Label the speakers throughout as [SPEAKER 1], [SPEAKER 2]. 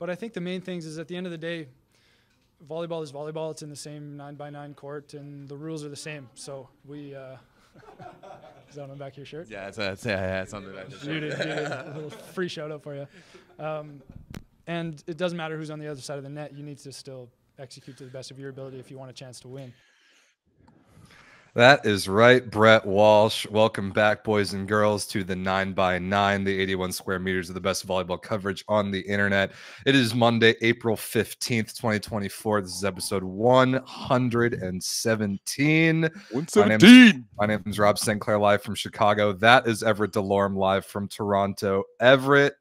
[SPEAKER 1] but I think the main things is at the end of the day, volleyball is volleyball. It's in the same nine by nine court, and the rules are the same. So we. Uh, is that on the back of your shirt?
[SPEAKER 2] Yeah, it's, it's, yeah, it's on the back of the shirt.
[SPEAKER 1] A little free shout out for you. Um, and it doesn't matter who's on the other side of the net. You need to still execute to the best of your ability if you want a chance to win.
[SPEAKER 3] That is right, Brett Walsh. Welcome back, boys and girls, to the 9 by 9 the 81 square meters of the best volleyball coverage on the internet. It is Monday, April 15th, 2024. This is episode 117.
[SPEAKER 2] 117.
[SPEAKER 3] My name is Rob St. Claire, live from Chicago. That is Everett Delorme, live from Toronto. Everett,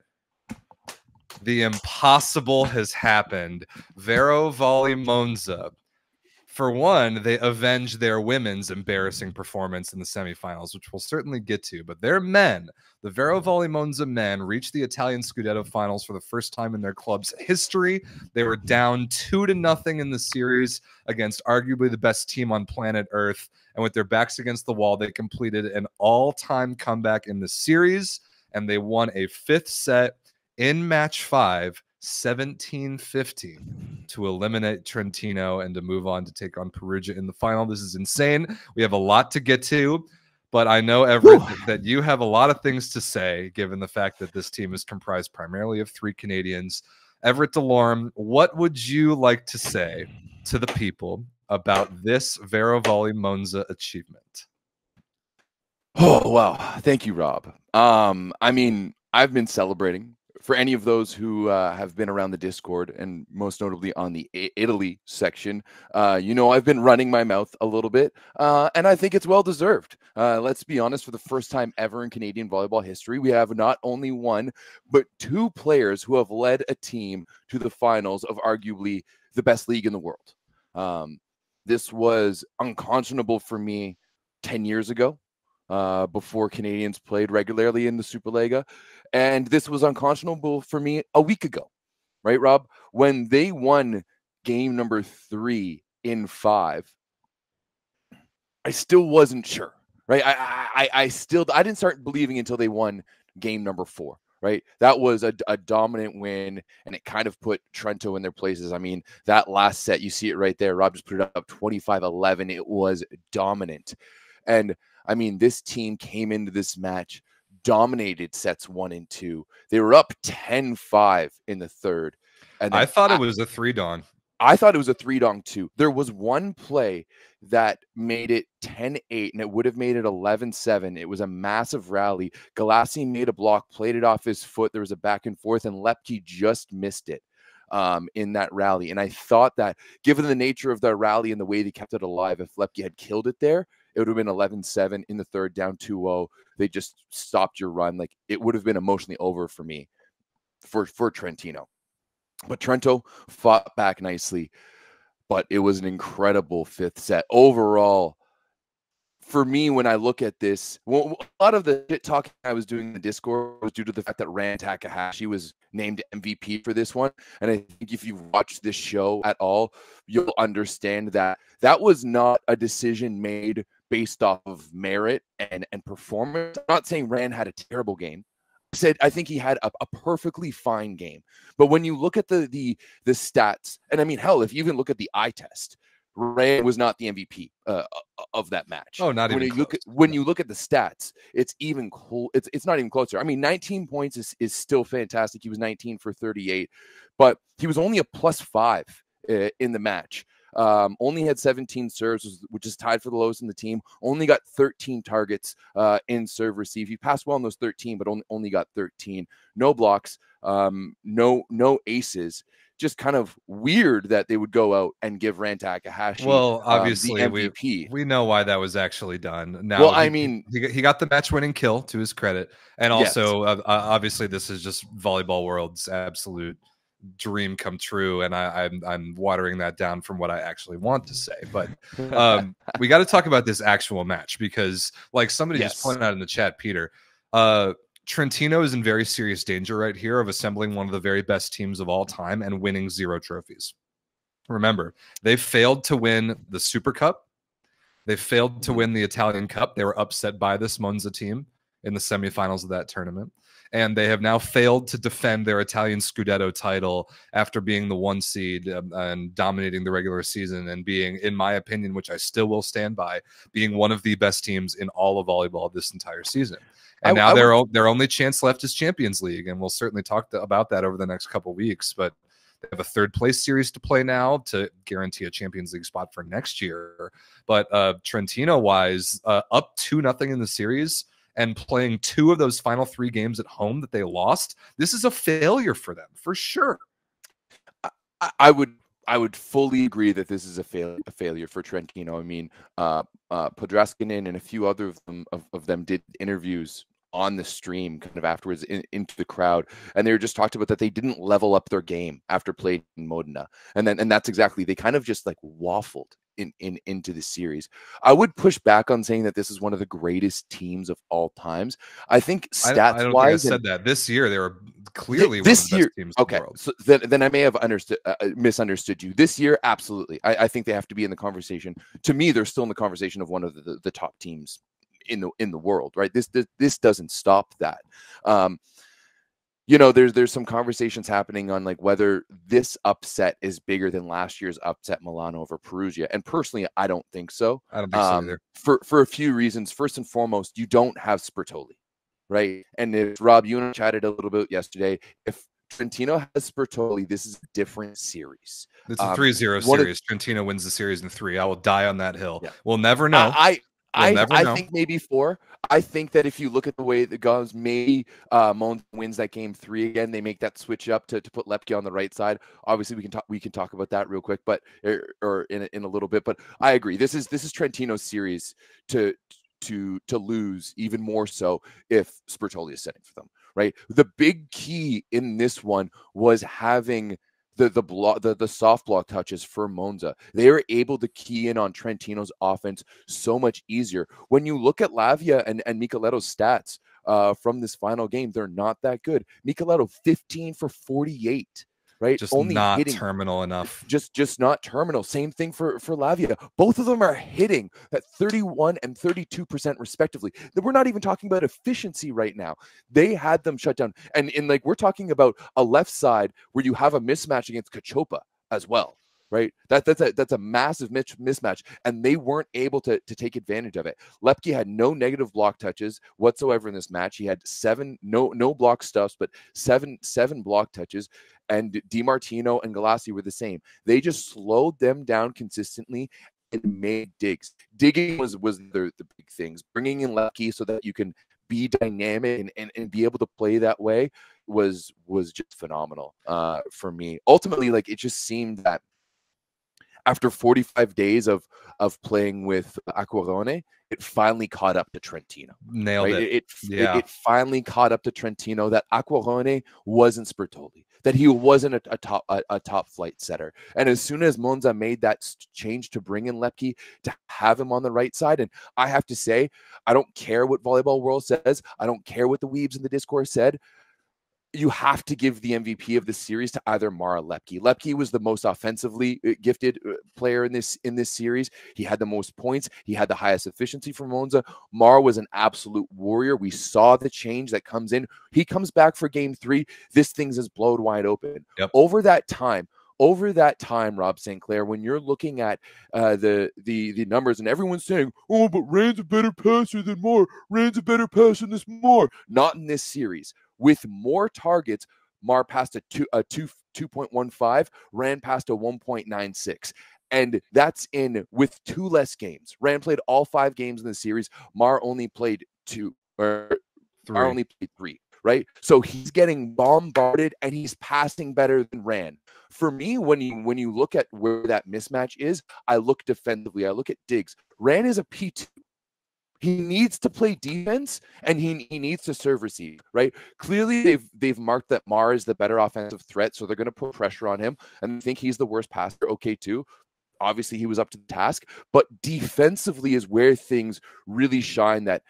[SPEAKER 3] the impossible has happened. Vero Volley Monza for one, they avenge their women's embarrassing performance in the semifinals, which we'll certainly get to. But their men, the Vero mm-hmm. Volley Monza men, reached the Italian Scudetto finals for the first time in their club's history. They were down two to nothing in the series against arguably the best team on planet Earth. And with their backs against the wall, they completed an all time comeback in the series and they won a fifth set in match five 17 15 to eliminate Trentino and to move on to take on Perugia in the final. This is insane. We have a lot to get to, but I know, Everett, that, that you have a lot of things to say given the fact that this team is comprised primarily of three Canadians. Everett Delorme, what would you like to say to the people about this Vero Volley Monza achievement?
[SPEAKER 2] Oh wow, thank you, Rob. Um, I mean, I've been celebrating for any of those who uh, have been around the Discord and most notably on the I- Italy section, uh, you know I've been running my mouth a little bit, uh, and I think it's well deserved. Uh, let's be honest, for the first time ever in Canadian volleyball history, we have not only one but two players who have led a team to the finals of arguably the best league in the world. Um, this was unconscionable for me 10 years ago uh, before Canadians played regularly in the SuperLega. And this was unconscionable for me a week ago, right, Rob? When they won game number three in five, I still wasn't sure, right? I, I, I still, I didn't start believing until they won game number four, right? That was a, a dominant win, and it kind of put Trento in their places. I mean, that last set, you see it right there. Rob just put it up 25 11. It was dominant. And I mean, this team came into this match, dominated sets one and two. They were up 10 5 in the third.
[SPEAKER 3] And I thought it was a three dong.
[SPEAKER 2] I thought it was a three dong too. There was one play that made it 10 8 and it would have made it 11 7. It was a massive rally. Galassi made a block, played it off his foot. There was a back and forth, and Loeppky just missed it um, in that rally. And I thought that given the nature of the rally and the way they kept it alive, if Loeppky had killed it there, it would have been 11 7 in the third, down 2 0. They just stopped your run. Like it would have been emotionally over for me for, for Trentino. But Trento fought back nicely, but it was an incredible fifth set. Overall, for me, when I look at this, well, a lot of the shit talking I was doing in the Discord was due to the fact that Ran Takahashi was named MVP for this one. And I think if you watch this show at all, you'll understand that that was not a decision made based off of merit and, and performance. I'm not saying Ran had a terrible game. I said I think he had a, a, perfectly fine game. But when you look at the the the stats, and I mean, hell, if you even look at the eye test, Ray was not the MVP uh, of that match.
[SPEAKER 3] Oh, not
[SPEAKER 2] when
[SPEAKER 3] even
[SPEAKER 2] you look at when you look at the stats, it's even cool. It's it's not even closer. I mean, 19 points is, is still fantastic. He was 19 for 38, but he was only a plus five uh, in the match. Um, only had 17 serves, which is tied for the lowest in the team. Only got 13 targets uh, in serve receive. He passed well on those 13, but only, only got 13. No blocks, um, no no aces. Just kind of weird that they would go out and give Ran Takahashi.
[SPEAKER 3] Well, obviously,
[SPEAKER 2] um, we
[SPEAKER 3] we know why that was actually done. Now,
[SPEAKER 2] well,
[SPEAKER 3] he,
[SPEAKER 2] I mean,
[SPEAKER 3] he, he got the match winning kill to his credit, and also yes. uh, obviously this is just volleyball world's absolute dream come true and I, am I'm, I'm watering that down from what I actually want to say. But um, we got to talk about this actual match because, like somebody yes. just pointed out in the chat, Peter, uh, Trentino is in very serious danger right here of assembling one of the very best teams of all time and winning zero trophies. Remember, they failed to win the Super Cup. They failed to win the Italian Cup. They were upset by this Monza team in the semifinals of that tournament and they have now failed to defend their Italian Scudetto title after being the one seed um, and dominating the regular season and being, in my opinion, which I still will stand by, being one of the best teams in all of volleyball this entire season. And
[SPEAKER 2] I-
[SPEAKER 3] now
[SPEAKER 2] I
[SPEAKER 3] their their only chance left is Champions League, and we'll certainly talk to, about that over the next couple weeks. But they have a third place series to play now to guarantee a Champions League spot for next year. But uh, Trentino wise, uh, up two nothing in the series and playing two of those final three games at home that they lost. This is a failure for them for sure.
[SPEAKER 2] I, I would I would fully agree that this is a, fail, a failure for Trentino. I mean, uh, uh, Podrascanin and a few other of them of, of them did interviews on the stream kind of afterwards in, into the crowd and they were just talked about that they didn't level up their game after playing in Modena and then and that's exactly they kind of just like waffled in, in into the series I would push back on saying that this is one of the greatest teams of all times I think
[SPEAKER 3] I,
[SPEAKER 2] stats
[SPEAKER 3] I don't think I
[SPEAKER 2] wise
[SPEAKER 3] said that this year. They were clearly
[SPEAKER 2] this
[SPEAKER 3] one of the best
[SPEAKER 2] year- Okay,
[SPEAKER 3] the world.
[SPEAKER 2] so then, then I may have understood, uh, uh, misunderstood you. This year, absolutely, I, I think they have to be in the conversation. To me, they're still in the conversation of one of the, the, the top teams in the in the world, right? This this, this doesn't stop that. Um, you know, there's there's some conversations happening on like whether this upset is bigger than last year's upset Milano over Perugia, and personally, I don't think so.
[SPEAKER 3] I don't think so
[SPEAKER 2] Um,
[SPEAKER 3] either.
[SPEAKER 2] for for a few reasons. First and foremost, you don't have Sbertoli, right? And if Rob, you and I chatted a little bit yesterday. If Trentino has Sbertoli, this is a different series.
[SPEAKER 3] It's a
[SPEAKER 2] um,
[SPEAKER 3] 3-0
[SPEAKER 2] one of-
[SPEAKER 3] series. Trentino wins the series in three. I will die on that hill.
[SPEAKER 2] Yeah.
[SPEAKER 3] We'll never know.
[SPEAKER 2] I
[SPEAKER 3] We'll
[SPEAKER 2] I, I think maybe four. I think that if you look at the way the goes, maybe uh, Mon wins that game three again. They make that switch up to, to put Loeppky on the right side. Obviously, we can talk we can talk about that real quick, but or, or in a, in a little bit. But I agree. This is this is Trentino's series to to to lose even more so if Sbertoli is setting for them. Right. The big key in this one was having the the the, the soft block touches for Monza. They were able to key in on Trentino's offense so much easier. When you look at Lavia and, and Michieletto's stats uh, from this final game, they're not that good. Michieletto 15 for 48, right?
[SPEAKER 3] Just not terminal enough.
[SPEAKER 2] just just not terminal. Same thing for for Lavia. Both of them are hitting at 31 and 32 percent respectively. That We're not even talking about efficiency right now. They had them shut down, and in like we're talking about a left side where you have a mismatch against Kachopa as well. Right, that that's a that's a massive mis- mismatch, and they weren't able to to take advantage of it. Loeppky had no negative block touches whatsoever in this match. He had seven no no block stuffs, but seven seven block touches, and Di Martino and Galassi were the same. They just slowed them down consistently and made digs. Digging was was the, the big things. Bringing in Loeppky so that you can be dynamic and, and, and be able to play that way was was just phenomenal uh, for me. Ultimately, like it just seemed that after 45 days of of playing with Acquarone, it finally caught up to Trentino.
[SPEAKER 3] Nailed
[SPEAKER 2] Right?
[SPEAKER 3] it.
[SPEAKER 2] It, it,
[SPEAKER 3] Yeah.
[SPEAKER 2] it, it finally caught up to Trentino that Acquarone wasn't Sbertoli, that he wasn't a, a top a, a top flight setter. And as soon as Monza made that change to bring in Loeppky to have him on the right side, and I have to say, I don't care what Volleyball World says, I don't care what the Weebs in the Discord said. You have to give the MVP of the series to either Mara Loeppky. Loeppky was the most offensively uh, gifted uh, player in this in this series. He had the most points. He had the highest efficiency for Monza. Mara was an absolute warrior. We saw the change that comes in. He comes back for game three. This thing's is blowed wide open.
[SPEAKER 3] Yep.
[SPEAKER 2] Over that time, over that time, Rob St. Claire, when you're looking at uh, the the the numbers and everyone's saying, "Oh, but Ran's a better passer than Moore. Ran's a better passer than this Moore." Not in this series. With more targets, Maar passed a two a two two point one five. ran past a one point nine six. And that's in with two less games. Ran played all five games in the series. Maar only played two, or
[SPEAKER 3] Three.
[SPEAKER 2] Maar only played three, right? So he's getting bombarded and he's passing better than Ran. For me, when you when you look at where that mismatch is, I look defensively. I look at Diggs. Ran is a P two. He needs to play defense and he, he needs to serve receive, right? Clearly they've they've marked that Maar is the better offensive threat, so they're gonna put pressure on him and think he's the worst passer. Okay, too. Obviously, he was up to the task, but defensively is where things really shine that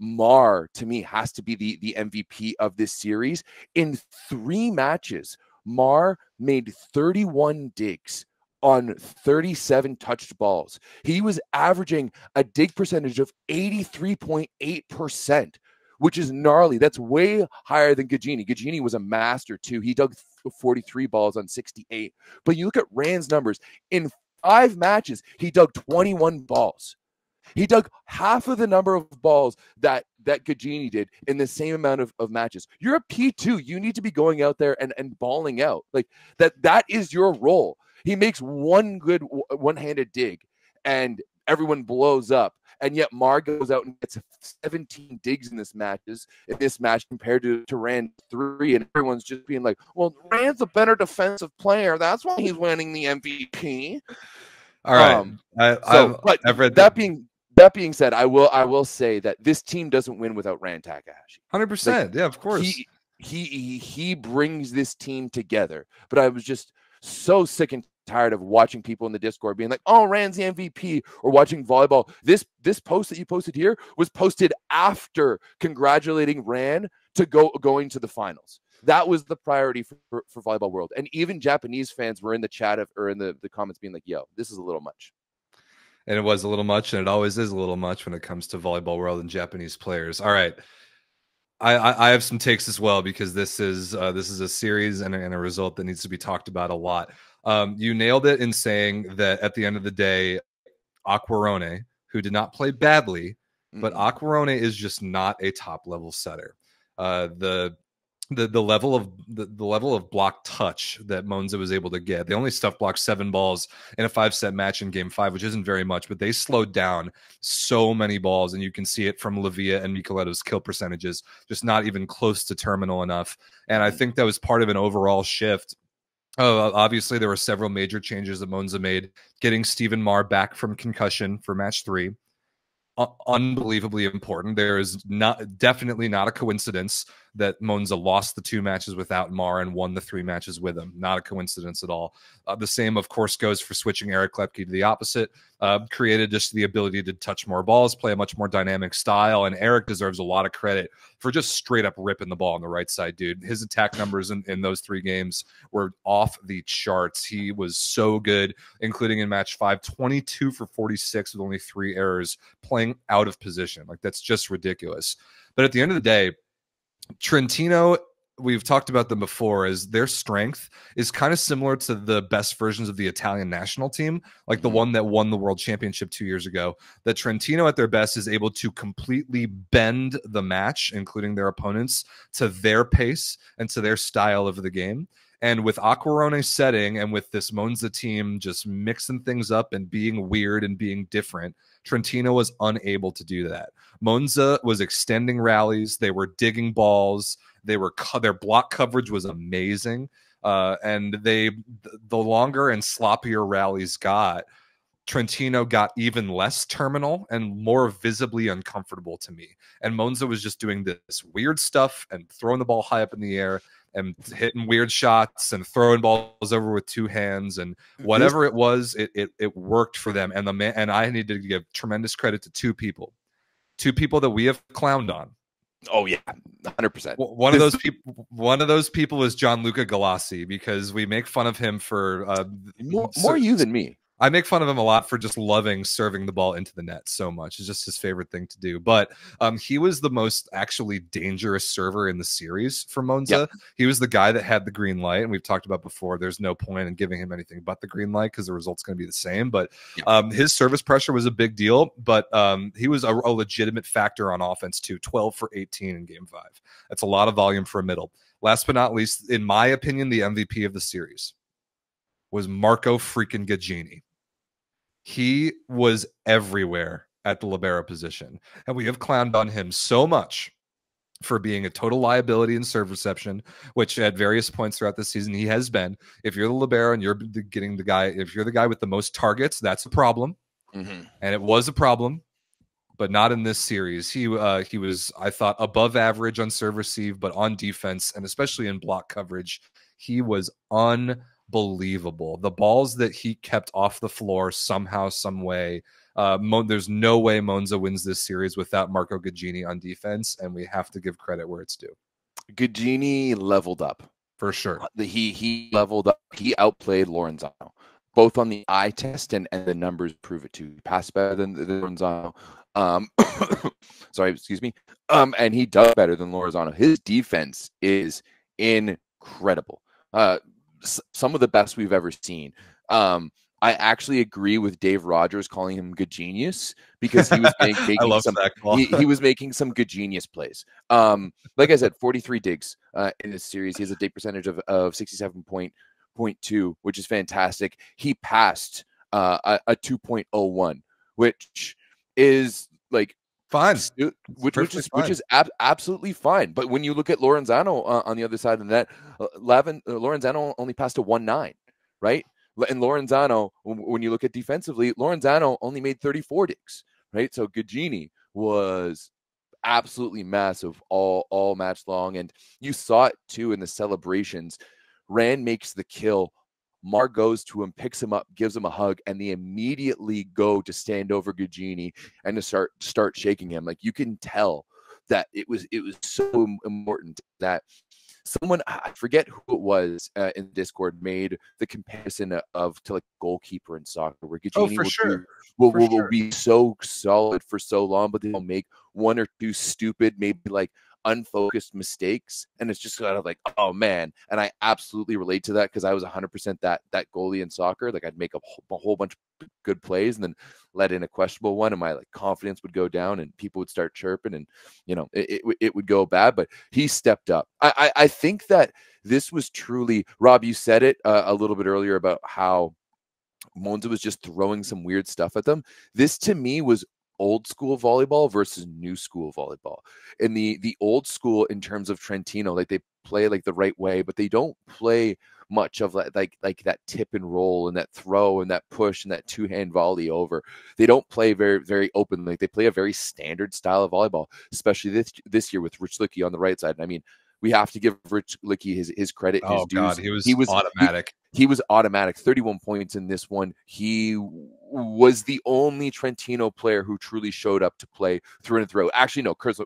[SPEAKER 2] Maar to me has to be the the MVP of this series. In three matches, Maar made 31 digs on 37 touched balls. He was averaging a dig percentage of 83.8%, which is gnarly. That's way higher than Gaggini. Gaggini was a master too. He dug 43 balls on 68. But you look at Ran's numbers in five matches, he dug 21 balls. He dug half of the number of balls that that Gaggini did in the same amount of, of matches. You're a P2. You need to be going out there and, and balling out. Like that that is your role. He makes one good one-handed dig and everyone blows up. And yet Maar goes out and gets 17 digs in this matches in this match compared to, to Ran three, and everyone's just being like, "Well, Ran's a better defensive player. That's why he's winning the MVP."
[SPEAKER 3] All right. Um, I,
[SPEAKER 2] so, but that that being that being said, I will I will say that this team doesn't win without Ran Takahashi.
[SPEAKER 3] Hundred like, percent, yeah, of course.
[SPEAKER 2] He, he he brings this team together. But I was just so sick and tired of watching people in the Discord being like, "Oh, Ran's the MVP," or watching volleyball. This this post that you posted here was posted after congratulating Ran to go going to the finals. That was the priority for, for, for volleyball world, and even Japanese fans were in the chat of, or in the, the comments being like, "Yo, this is a little much."
[SPEAKER 3] And it was a little much, and it always is a little much when it comes to volleyball world and Japanese players. All right. I, I, have some takes as well because this is uh, this is a series and a, and a result that needs to be talked about a lot. Um, you nailed it in saying that at the end of the day, Acquarone, who did not play badly, mm-hmm. but Acquarone is just not a top level setter. Uh, the the the level of the, the level of block touch that Monza was able to get. They only stuff blocked seven balls in a five set match in game five, which isn't very much, but they slowed down so many balls, and you can see it from Lavia and Michieletto's kill percentages, just not even close to terminal enough. And I mm-hmm. think that was part of an overall shift Oh, obviously, there were several major changes that Monza made, getting Stephen Maar back from concussion for match three. Uh, unbelievably important. There is not definitely not a coincidence that Monza lost the two matches without Maar and won the three matches with him. Not a coincidence at all. Uh, the same, of course, goes for switching Eric Loeppky to the opposite. Uh, created just the ability to touch more balls, play a much more dynamic style. And Eric deserves a lot of credit for just straight up ripping the ball on the right side, dude. His attack numbers in, in those three games were off the charts. He was so good, including in match five, 22 for 46 with only three errors, playing out of position. Like, that's just ridiculous. But at the end of the day, Trentino, we've talked about them before, is their strength is kind of similar to the best versions of the Italian national team, like the mm-hmm. one that won the world championship two years ago. That Trentino at their best is able to completely bend the match, including their opponents, to their pace and to their style of the game. And with Acquarone setting and with this Monza team just mixing things up and being weird and being different, Trentino was unable to do that. Monza was extending rallies. They were digging balls. They were their block coverage was amazing. Uh, and they the longer and sloppier rallies got, Trentino got even less terminal and more visibly uncomfortable to me. And Monza was just doing this weird stuff and throwing the ball high up in the air and hitting weird shots and throwing balls over with two hands and whatever it was, it it, it worked for them. And the man and I need to give tremendous credit to two people, two people that we have clowned on.
[SPEAKER 2] Oh yeah, hundred percent.
[SPEAKER 3] One of those people. One of those people is Gianluca Galassi because we make fun of him for uh,
[SPEAKER 2] more, more you than me.
[SPEAKER 3] I make fun of him a lot for just loving serving the ball into the net so much. It's just his favorite thing to do. But um, he was the most actually dangerous server in the series for Monza. Yep. He was the guy that had the green light, and we've talked about before. There's no point in giving him anything but the green light because the result's going to be the same. But yep. um, his service pressure was a big deal. But um, he was a, a legitimate factor on offense too. 12 for 18 in Game Five. That's a lot of volume for a middle. Last but not least, in my opinion, the MVP of the series was Marco freaking Gaggini he was everywhere at the libero position. And we have clowned on him so much for being a total liability in serve reception, which at various points throughout the season he has been. If you're the libero and you're getting the guy, if you're the guy with the most targets, that's a problem, mm-hmm. and it was a problem, but not in this series. He uh, he was, I thought, above average on serve receive, but on defense and especially in block coverage, he was un unbelievable. The balls that he kept off the floor somehow, some way. Uh, Mon- there's no way Monza wins this series without Marco Gaggini on defense, and we have to give credit where it's due.
[SPEAKER 2] Gaggini leveled up
[SPEAKER 3] for sure.
[SPEAKER 2] He he leveled up. He outplayed Laurenzano both on the eye test and, and the numbers prove it too. He passed better than, than Laurenzano. Um, sorry, excuse me. Um, and he does better than Laurenzano. His defense is incredible. Uh, some of the best we've ever seen. Um, I actually agree with Dave Rogers calling him good genius because he was make, making some
[SPEAKER 3] that call.
[SPEAKER 2] he, he was making some good genius plays. Um, like I said, 43 digs uh, in this series. He has a dig percentage of, of 67.2, which is fantastic. He passed uh, a, a 2.01, which is like
[SPEAKER 3] Fine.
[SPEAKER 2] which, which is which is ab- absolutely fine. But when you look at Laurenzano uh, on the other side of that, net, uh, Lavin, uh, Laurenzano only passed a one nine, right? And Laurenzano, when you look at defensively, Laurenzano only made 34 digs, right? So Gaggini was absolutely massive all all match long, and you saw it too in the celebrations. Ran makes the kill. Maar goes to him, picks him up, gives him a hug, and they immediately go to stand over Gaggini and to start start shaking him. Like you can tell that it was it was so important that someone I forget who it was uh, in Discord made the comparison of to like goalkeeper in soccer where
[SPEAKER 3] Oh, for
[SPEAKER 2] will,
[SPEAKER 3] sure.
[SPEAKER 2] do, will,
[SPEAKER 3] For
[SPEAKER 2] will, will be so solid for so long, but they'll make one or two stupid, maybe like unfocused mistakes and it's just kind of like oh man and i absolutely relate to that because i was 100% that that goalie in soccer like i'd make a whole, a whole bunch of good plays and then let in a questionable one and my like confidence would go down and people would start chirping and you know it, it, would- it would go bad but he stepped up. I i, I think that this was truly rob you said it uh, a little bit earlier about how monza was just throwing some weird stuff at them. This to me was old school volleyball versus new school volleyball in the the old school in terms of trentino like they play like the right way but they don't play much of like like like that tip and roll and that throw and that push and that two hand volley over. They don't play very very open. Like they play a very standard style of volleyball, especially this this year with Rychlicki on the right side. And I mean, we have to give Rychlicki his his credit. His
[SPEAKER 3] Oh
[SPEAKER 2] dues.
[SPEAKER 3] god, he was
[SPEAKER 2] he was
[SPEAKER 3] automatic.
[SPEAKER 2] he was automatic 31 points in this one he was the only trentino player who truly showed up to play through and through actually no Koz-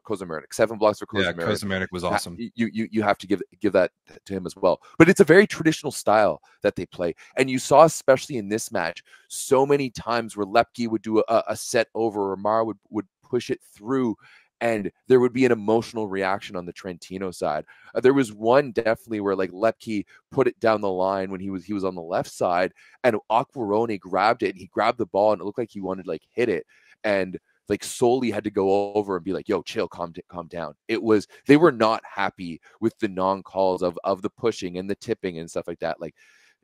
[SPEAKER 2] seven blocks for
[SPEAKER 3] yeah,
[SPEAKER 2] Kozamernik.
[SPEAKER 3] Kozamernik was awesome.
[SPEAKER 2] You, you you have to give give that to him as well. But it's a very traditional style that they play, and you saw especially in this match so many times where Loeppky would do a, a set over, or Maar would would push it through, and there would be an emotional reaction on the Trentino side. Uh, there was one definitely where like Loeppky put it down the line when he was he was on the left side, and Acquarone grabbed it and he grabbed the ball and it looked like he wanted to like hit it, and like Soli had to go over and be like, "Yo, chill, calm, calm down." It was they were not happy with the non calls of of the pushing and the tipping and stuff like that. Like,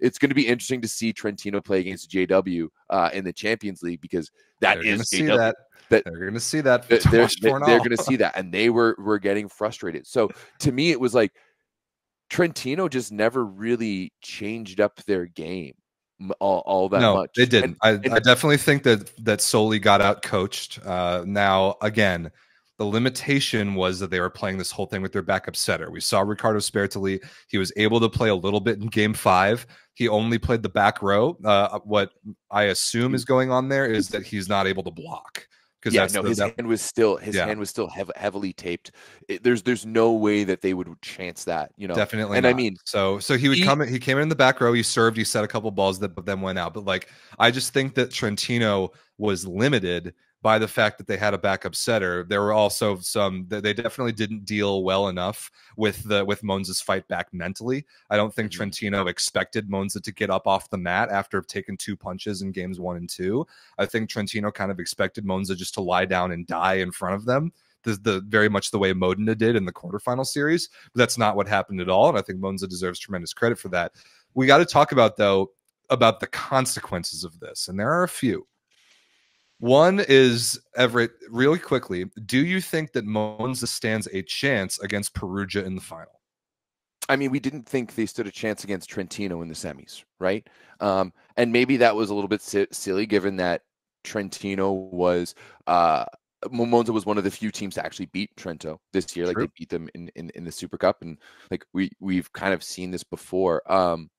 [SPEAKER 2] it's going to be interesting to see Trentino play against JW uh, in the Champions League because that
[SPEAKER 3] They're
[SPEAKER 2] is
[SPEAKER 3] gonna see
[SPEAKER 2] JW.
[SPEAKER 3] that.
[SPEAKER 2] that-
[SPEAKER 3] They're gonna see that.
[SPEAKER 2] They're, they're, they're,
[SPEAKER 3] and
[SPEAKER 2] going to see that, and they were were getting frustrated. So to me, it was like Trentino just never really changed up their game all, all that
[SPEAKER 3] no,
[SPEAKER 2] much.
[SPEAKER 3] they didn't.
[SPEAKER 2] And-
[SPEAKER 3] I, I definitely think that that Soli got out coached. Uh, now, again, the limitation was that they were playing this whole thing with their backup setter. We saw Riccardo Sbertoli. He was able to play a little bit in Game Five. He only played the back row. Uh, what I assume is going on there is that he's not able to block because
[SPEAKER 2] yeah, no,
[SPEAKER 3] the,
[SPEAKER 2] his
[SPEAKER 3] that-
[SPEAKER 2] hand was still his
[SPEAKER 3] Yeah.
[SPEAKER 2] hand was still heav- heavily taped. It, there's there's no way that they would chance that, you know.
[SPEAKER 3] definitely.
[SPEAKER 2] and I mean,
[SPEAKER 3] so so he would
[SPEAKER 2] he-
[SPEAKER 3] come. in- He came in the back row. He served. He set a couple balls that but then went out. But like I just think that Trentino was limited by the fact that they had a backup setter. There were also some they definitely didn't deal well enough with the with Monza's fight back mentally. I don't think
[SPEAKER 2] Mhm.
[SPEAKER 3] Trentino expected Monza to get up off the mat after taking two punches in games one and two. I think Trentino kind of expected Monza just to lie down and die in front of them. The, the very much the way Modena did in the quarterfinal series, but that's not what happened at all. And I think Monza deserves tremendous credit for that. We got to talk about though about the consequences of this, and there are a few. One is Everett, really quickly. Do you think that Monza stands a chance against Perugia in the final?
[SPEAKER 2] I mean, we didn't think they stood a chance against Trentino in the semis, right? Um, and maybe that was a little bit si- silly, given that Trentino was uh, Monza was one of the few teams to actually beat Trento this year. Like
[SPEAKER 3] True.
[SPEAKER 2] they beat them in, in in the Super Cup, and like we we've kind of seen this before. Um,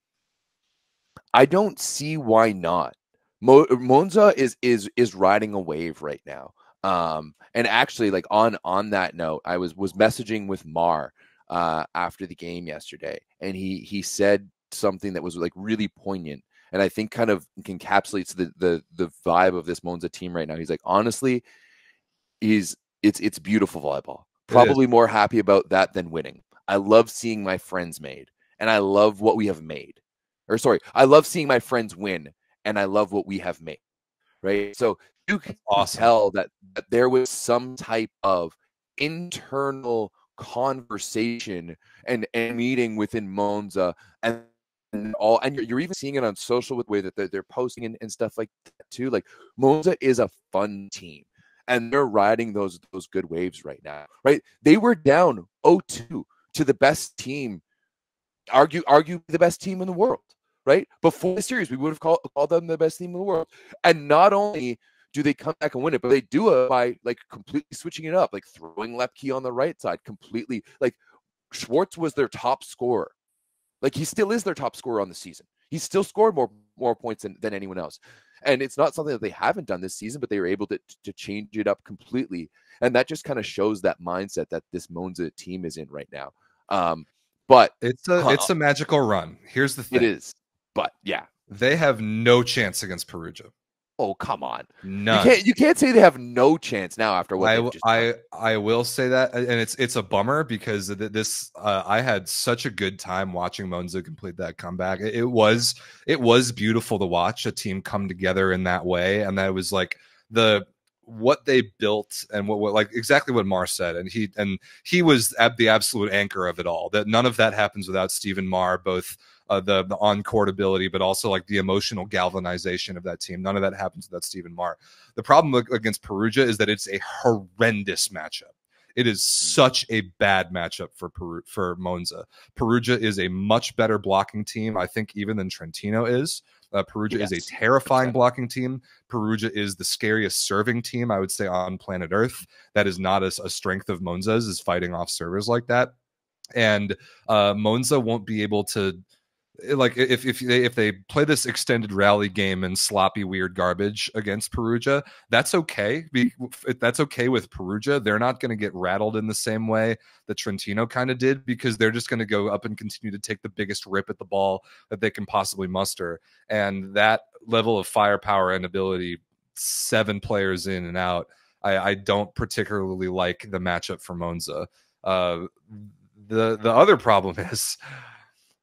[SPEAKER 2] I don't see why not. Mo- Monza is is is riding a wave right now. Um, and actually, like on on that note, I was was messaging with Maar uh, after the game yesterday, and he he said something that was like really poignant, and I think kind of encapsulates the the the vibe of this Monza team right now. He's like, honestly, is it's it's beautiful volleyball. Probably more happy about that than winning. I love seeing my friends made, and I love what we have made. Or sorry, I love seeing my friends win, and I love what we have made. Right. So you can
[SPEAKER 3] awesome.
[SPEAKER 2] tell that, that there was some type of internal conversation and, and meeting within Monza and, and all and you're, you're even seeing it on social with the way that they're, they're posting and, and stuff like that too like Monza is a fun team and they're riding those those good waves right now right they were down 0-2 to the best team argue argue the best team in the world right before the series we would have called, called them the best team in the world and not only do they come back and win it? But they do it by like completely switching it up, like throwing Loeppky on the right side, completely like Szwarc was their top scorer. Like he still is their top scorer on the season. He still scored more more points than, than anyone else. And it's not something that they haven't done this season, but they were able to to change it up completely. And that just kind of shows that mindset that this Monza team is in right now. Um, but
[SPEAKER 3] It's a it's a magical run. Here's the thing.
[SPEAKER 2] it is. But yeah.
[SPEAKER 3] They have no chance against Perugia.
[SPEAKER 2] Oh come on.
[SPEAKER 3] None.
[SPEAKER 2] You can't you can't say they have no chance now after what
[SPEAKER 3] I,
[SPEAKER 2] just done.
[SPEAKER 3] I I will say that, and it's it's a bummer because this uh, I had such a good time watching Monza complete that comeback. It, it was it was beautiful to watch a team come together in that way, and that was like the what they built and what, what like exactly what Maar said, and he and he was at the absolute anchor of it all. That none of that happens without Stephen Maar, both uh, the the on court ability, but also like the emotional galvanization of that team. None of that happens without Stephen Maar. The problem against Perugia is that it's a horrendous matchup. It is such a bad matchup for Peru for Monza. Perugia is a much better blocking team, I think, even than Trentino is. Uh, Perugia is a terrifying blocking team. Perugia is the scariest serving team, I would say, on planet Earth. That is not a, a strength of Monza's, is fighting off servers like that. And uh, Monza won't be able to like if if they if they play this extended rally game and sloppy weird garbage against Perugia, that's okay. Be, that's okay with Perugia. They're not going to get rattled in the same way that Trentino kind of did because they're just going to go up and continue to take the biggest rip at the ball that they can possibly muster. And that level of firepower and ability, seven players in and out, I, I don't particularly like the matchup for Monza. Uh, the the other problem is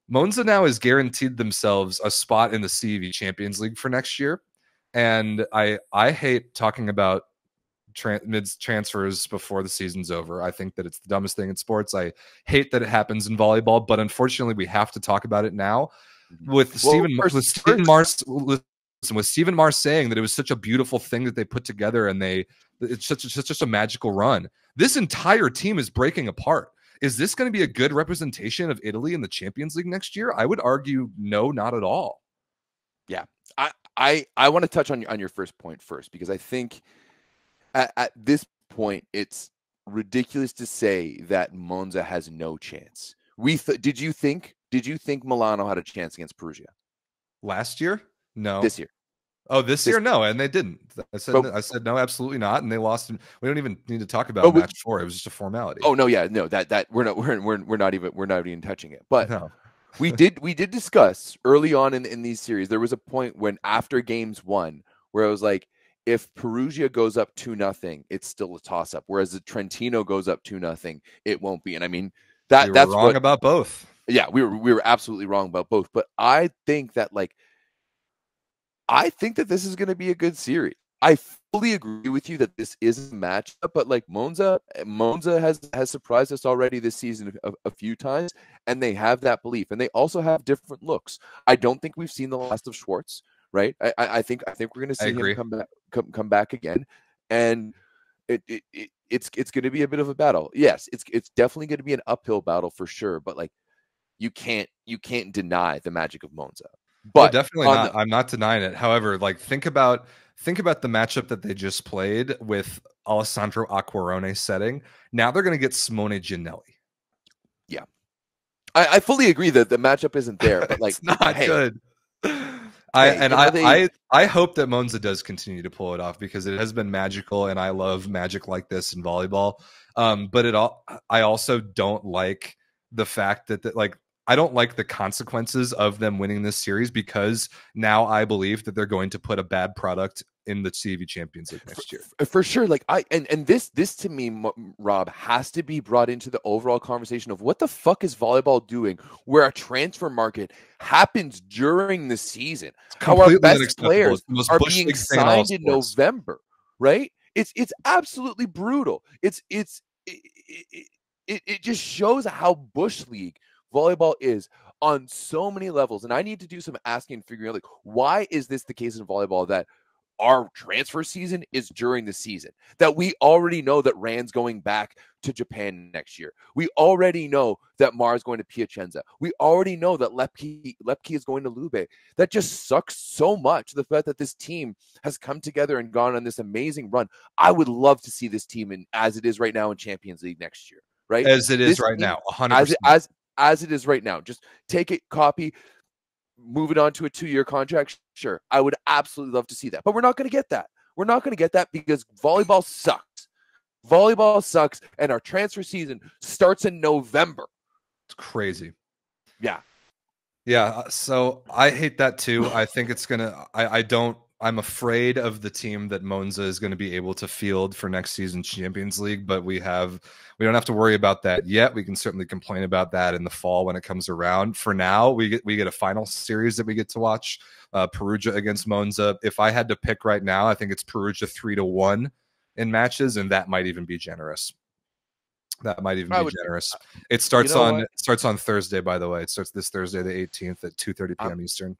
[SPEAKER 3] Monza now has guaranteed themselves a spot in the CEV Champions League for next year, and I I hate talking about tran mid transfers before the season's over. I think that it's the dumbest thing in sports. I hate that it happens in volleyball, but unfortunately, we have to talk about it now. Mm-hmm. With
[SPEAKER 2] Well,
[SPEAKER 3] Stephen
[SPEAKER 2] first-
[SPEAKER 3] with Stephen Maar's listen, with Stephen Maar's saying that it was such a beautiful thing that they put together, and they it's such such such a magical run. This entire team is breaking apart. Is this going to be a good representation of Italy in the Champions League next year? I would argue no, not at all.
[SPEAKER 2] Yeah, I I, I want to touch on your on your first point first because I think at, at this point it's ridiculous to say that Monza has no chance. We th- did you think did you think Milano had a chance against Perugia
[SPEAKER 3] Last year, no.
[SPEAKER 2] this year?
[SPEAKER 3] Oh, this,
[SPEAKER 2] this-
[SPEAKER 3] year, no, and they didn't. I said
[SPEAKER 2] But-
[SPEAKER 3] I said no, absolutely not, and they lost. in- We don't even need to talk about
[SPEAKER 2] we-
[SPEAKER 3] match four. It was just a formality.
[SPEAKER 2] Oh no, yeah, no, that that we're not we're we're, we're not even we're not even touching it. But
[SPEAKER 3] no.
[SPEAKER 2] we did we did discuss early on in, in these series there was a point when after games one where it was like if perugia goes up two nothing it's still a toss up whereas the trentino goes up two nothing it won't be and i mean that
[SPEAKER 3] we
[SPEAKER 2] that's
[SPEAKER 3] wrong
[SPEAKER 2] what
[SPEAKER 3] about both.
[SPEAKER 2] yeah we were we were absolutely wrong about both but i think that like i think that this is going to be a good series. I fully agree with you that this is a matchup but like monza eh, monza has has surprised us already this season a, a few times and they have that belief and they also have different looks. I don't think we've seen the last of szwarc right? I i I think i think we're going to see him come back come, come back again and it, it, it it's it's going to be a bit of a battle. Yes it's it's definitely going to be an uphill battle for sure but like you can't you can't deny the magic of Monza.
[SPEAKER 3] But
[SPEAKER 2] But
[SPEAKER 3] definitely not.
[SPEAKER 2] the-
[SPEAKER 3] I'm not denying it. However, like think about think about the matchup that they just played with Alessandro Acquarone setting. Now they're going to get Simone Giannelli.
[SPEAKER 2] Yeah, I, I fully agree that the matchup isn't there, but like
[SPEAKER 3] it's not
[SPEAKER 2] hey,
[SPEAKER 3] good. I
[SPEAKER 2] Hey,
[SPEAKER 3] and I,
[SPEAKER 2] they-
[SPEAKER 3] I I hope that Monza does continue to pull it off because it has been magical and I love magic like this in volleyball. Um, but it all I also don't like the fact that, that like I don't like the consequences of them winning this series because now I believe that they're going to put a bad product in the CEV Champions League next year.
[SPEAKER 2] F- for sure like i and and this this to me M- rob has to be brought into the overall conversation of what the fuck is volleyball doing where a transfer market happens during the season. How our best players
[SPEAKER 3] It's the most
[SPEAKER 2] are being
[SPEAKER 3] League thing in all
[SPEAKER 2] signed in november right? It's it's absolutely brutal. It's it's it, it, it, it just shows how bush league volleyball is on so many levels and i need to do some asking and figuring out like why is this the case in volleyball that our transfer season is during the season? That we already know that ran's going back to japan next year. We already know that maar's going to piacenza. We already know that loeppky loeppky is going to lube. That just sucks so much the fact that this team has come together and gone on this amazing run. I would love to see this team in as it is right now in champions league next year right?
[SPEAKER 3] As it is
[SPEAKER 2] This
[SPEAKER 3] right
[SPEAKER 2] team-
[SPEAKER 3] now, 100%.
[SPEAKER 2] as as as it is right now. Just take it, copy, move it on to a two-year contract. Sure, I would absolutely love to see that, but we're not going to get that. We're not going to get that because volleyball sucks. Volleyball sucks, and our transfer season starts in November.
[SPEAKER 3] It's crazy.
[SPEAKER 2] Yeah,
[SPEAKER 3] Yeah, uh, so I hate that too. I think it's gonna. I, I don't. I'm afraid of the team that Monza is going to be able to field for next season's Champions League, but we have we don't have to worry about that yet. We can certainly complain about that in the fall when it comes around. For now, we get we get a final series that we get to watch, uh, Perugia against Monza. If I had to pick right now, I think it's Perugia three to one in matches, and that might even be generous. That might even
[SPEAKER 2] I
[SPEAKER 3] be generous. It starts
[SPEAKER 2] know
[SPEAKER 3] on it starts on Thursday, by the way. It starts this Thursday, the 18th at 2:30
[SPEAKER 2] I'm-
[SPEAKER 3] p.m. Eastern.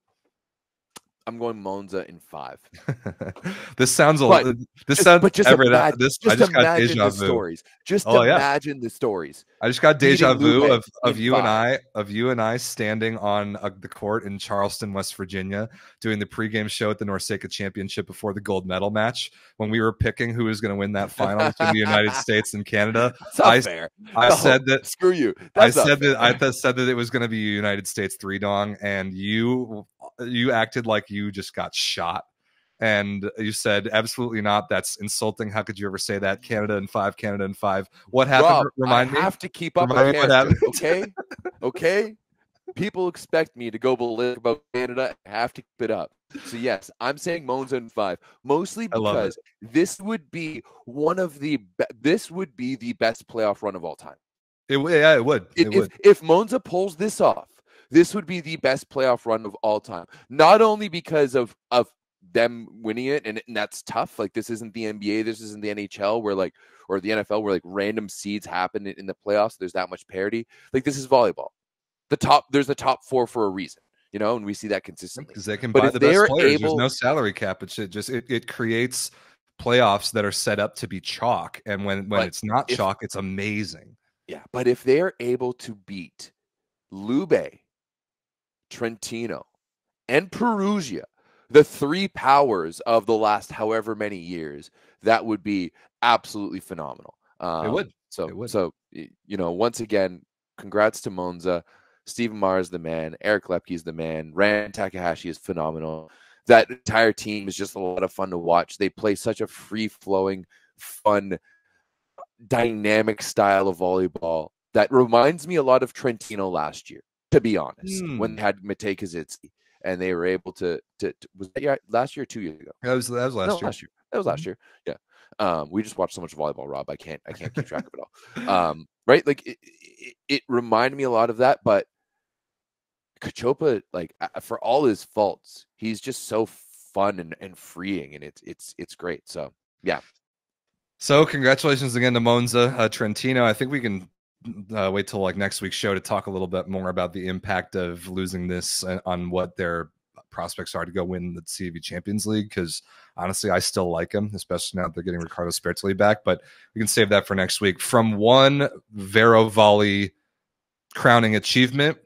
[SPEAKER 2] I'm going Monza in five.
[SPEAKER 3] this sounds a little. This sounds
[SPEAKER 2] but just
[SPEAKER 3] every
[SPEAKER 2] imagine,
[SPEAKER 3] this.
[SPEAKER 2] just,
[SPEAKER 3] I just got
[SPEAKER 2] imagine
[SPEAKER 3] deja
[SPEAKER 2] the
[SPEAKER 3] vu.
[SPEAKER 2] stories. Just
[SPEAKER 3] Oh, yeah.
[SPEAKER 2] imagine the stories.
[SPEAKER 3] I just got deja vu of, of you and. I of you and I standing on uh, the court in Charleston, West Virginia, doing the pregame show at the NORCECA Championship before the gold medal match when we were picking who was going to win that final between the United States and Canada.
[SPEAKER 2] Not
[SPEAKER 3] I-
[SPEAKER 2] fair.
[SPEAKER 3] I
[SPEAKER 2] No,
[SPEAKER 3] said that
[SPEAKER 2] Screw you.
[SPEAKER 3] I
[SPEAKER 2] That's not
[SPEAKER 3] said that
[SPEAKER 2] fair.
[SPEAKER 3] I th- said that it was going to be United States three dong, and you you acted like you just got shot, and you said absolutely not. That's insulting. How could you ever say that? Canada and five, Canada and five. What happened?
[SPEAKER 2] Rob,
[SPEAKER 3] Remind
[SPEAKER 2] I
[SPEAKER 3] me.
[SPEAKER 2] have to keep up.
[SPEAKER 3] Remind what happened.
[SPEAKER 2] okay, okay. People expect me to go ballistic about Canada. I have to keep it up. So yes, I'm saying Monza in five, mostly
[SPEAKER 3] I love it.
[SPEAKER 2] because this would be one of the be- this would be the best playoff run of all time.
[SPEAKER 3] It, yeah, it would.
[SPEAKER 2] It-
[SPEAKER 3] It,
[SPEAKER 2] if
[SPEAKER 3] would.
[SPEAKER 2] if Monza pulls this off, this would be the best playoff run of all time. Not only because of of them winning it, and, and that's tough. Like this isn't the NBA, this isn't the NHL, where like or the NFL, where like random seeds happen in, in the playoffs. There's that much parity. Like this is volleyball. The top there's the top four for a reason, you know, and we see that consistently.
[SPEAKER 3] because they can
[SPEAKER 2] But
[SPEAKER 3] buy the best players. There's no salary cap. It should just it, it creates playoffs that are set up to be chalk, and when when it's not
[SPEAKER 2] if-
[SPEAKER 3] chalk, it's amazing.
[SPEAKER 2] Yeah, but if they're able to beat Lube, Trentino, and Perugia, the three powers of the last however many years, that would be absolutely phenomenal. Um,
[SPEAKER 3] would.
[SPEAKER 2] So,
[SPEAKER 3] It would.
[SPEAKER 2] so you know, once again, congrats to Monza. Stephen Maar is the man. Eric Loeppky is the man. Ran Takahashi is phenomenal. That entire team is just a lot of fun to watch. They play such a free flowing, fun, dynamic style of volleyball that reminds me a lot of Trentino last year, to be honest, when
[SPEAKER 3] Hmm.
[SPEAKER 2] they had Matey Kaziyski and they were able to, to, to was that year, last year or two years ago?
[SPEAKER 3] That was that was last
[SPEAKER 2] no,
[SPEAKER 3] year. Mm-hmm.
[SPEAKER 2] last year. That was last year. Yeah. Um, we just watched so much volleyball, Rob. I can't I can't keep track of it all. Um, right? Like it, it, it reminded me a lot of that, but Kachopa, like for all his faults, he's just so fun and, and freeing, and it's it's it's great. So yeah.
[SPEAKER 3] So congratulations again to Monza uh, Trentino. I think we can uh, wait till like next week's show to talk a little bit more about the impact of losing this uh, on what their prospects are to go win the CEV Champions League. Because honestly, I still like them, especially now that they're getting Riccardo Sbertoli back. But we can save that for next week. From one Vero Volley crowning achievement.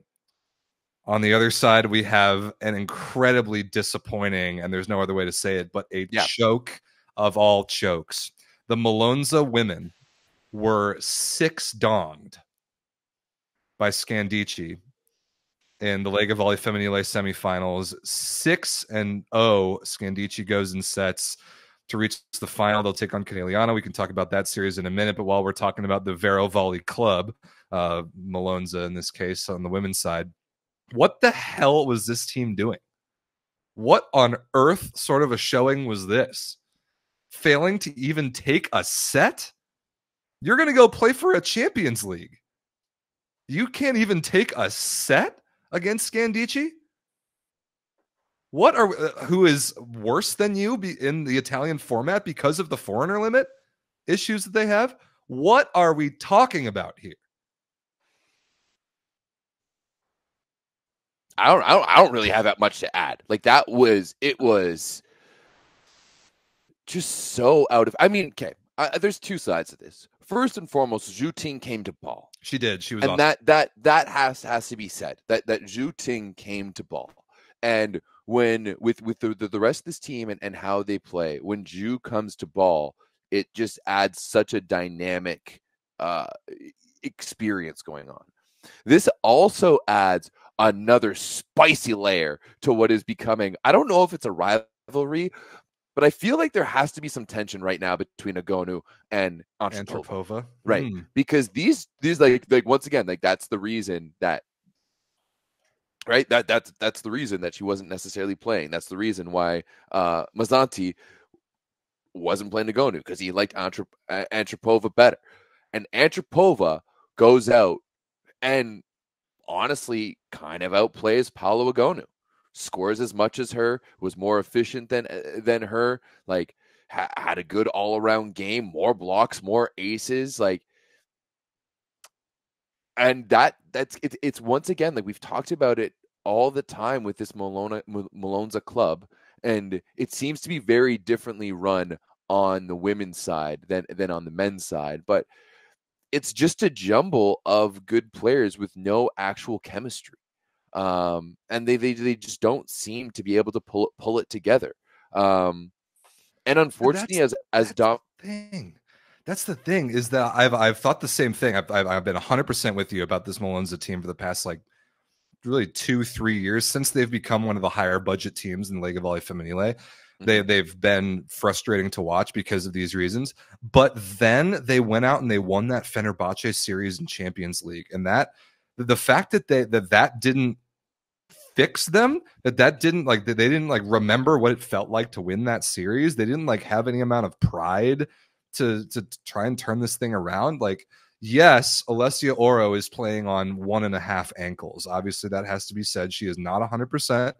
[SPEAKER 3] On the other side, we have an incredibly disappointing, and there's no other way to say it, but a
[SPEAKER 2] Yeah.
[SPEAKER 3] choke of all chokes. The Malonza women were six donged by Scandicci in the Lega Volley Femminile semifinals. Six and oh, Scandicci goes in sets to reach the final. They'll take on Conegliano. We can talk about that series in a minute. But while we're talking about the Vero Volley Club, uh, Malonza in this case on the women's side, what the hell was this team doing? What on earth sort of a showing was this? Failing to even take a set? You're going to go play for a Champions League. You can't even take a set against Scandicci? What are uh, who is worse than you in the Italian format because of the foreigner limit issues that they have? What are we talking about here?
[SPEAKER 2] I don't, I don't I don't really have that much to add. Like that was it was just so out of I mean, okay, I, there's two sides of this. First and foremost, Zhu Ting came to ball.
[SPEAKER 3] She did. She was
[SPEAKER 2] and
[SPEAKER 3] awesome.
[SPEAKER 2] that that that has has to be said. That that Zhu Ting came to ball. And when with with the, the, the rest of this team and, and how they play, when Zhu comes to ball, it just adds such a dynamic uh experience going on. This also adds another spicy layer to what is becoming. I don't know if it's a rivalry, but I feel like there has to be some tension right now between Egonu and Antropova.
[SPEAKER 3] Antropova.
[SPEAKER 2] Right.
[SPEAKER 3] Hmm.
[SPEAKER 2] Because these these like like once again, like that's the reason that right that that's that's the reason that she wasn't necessarily playing. That's the reason why uh Mazzanti wasn't playing Egonu because he liked Antrop- Antropova better. And Antropova goes out and honestly kind of outplays Paola Egonu. Scores as much as her, was more efficient than uh, than her, like ha- had a good all around game, more blocks, more aces, like. And that that's it, it's once again like we've talked about it all the time with this Malona Malone's a club, and it seems to be very differently run on the women's side than than on the men's side, but it's just a jumble of good players with no actual chemistry. Um, and they, they they just don't seem to be able to pull it pull it together. Um, and unfortunately, as as
[SPEAKER 3] that's
[SPEAKER 2] Dom,
[SPEAKER 3] thing. That's the thing is that I've I've thought the same thing. I've I've, I've been 100% with you about this Malonza team for the past like really two three years since they've become one of the higher budget teams in Lega Volley Femminile. They they've been frustrating to watch because of these reasons. But then they went out and they won that Fenerbahce series in Champions League, and that the fact that they that that didn't fix them that that didn't like that they didn't like remember what it felt like to win that series they didn't like have any amount of pride to to try and turn this thing around like yes alessia orro is playing on one and a half ankles. Obviously that has to be said she is not 100%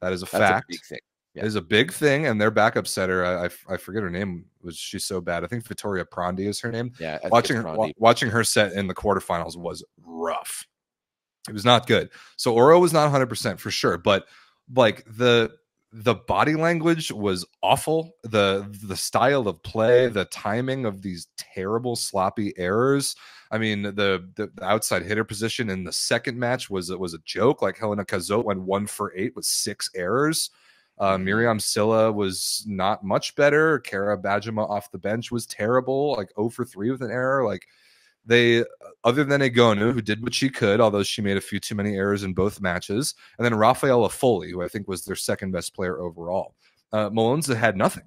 [SPEAKER 3] that is a
[SPEAKER 2] that's
[SPEAKER 3] fact.
[SPEAKER 2] a big thing.
[SPEAKER 3] It is a big thing and their backup setter I, I, I forget her name was she's so bad. I think vittoria prandi is her name.
[SPEAKER 2] Yeah,
[SPEAKER 3] watching her, wa- watching her set in the quarterfinals was rough. It was not good. So Orro was not 100% for sure, but like the the body language was awful. The the style of play, the timing of these terrible sloppy errors. I mean, the the, outside hitter position in the second match was it was a joke. Like Helena Cazaute went one for eight with six errors. Uh,
[SPEAKER 2] Mhm.
[SPEAKER 3] Myriam Sylla was not much better. Kara Bajema off the bench was terrible, like 0 for 3 with an error. Like they, other than Egonu, who did what she could, although she made a few too many errors in both matches, and then Raphaela Folie, who I think was their second best player overall. Uh, Malonza had nothing.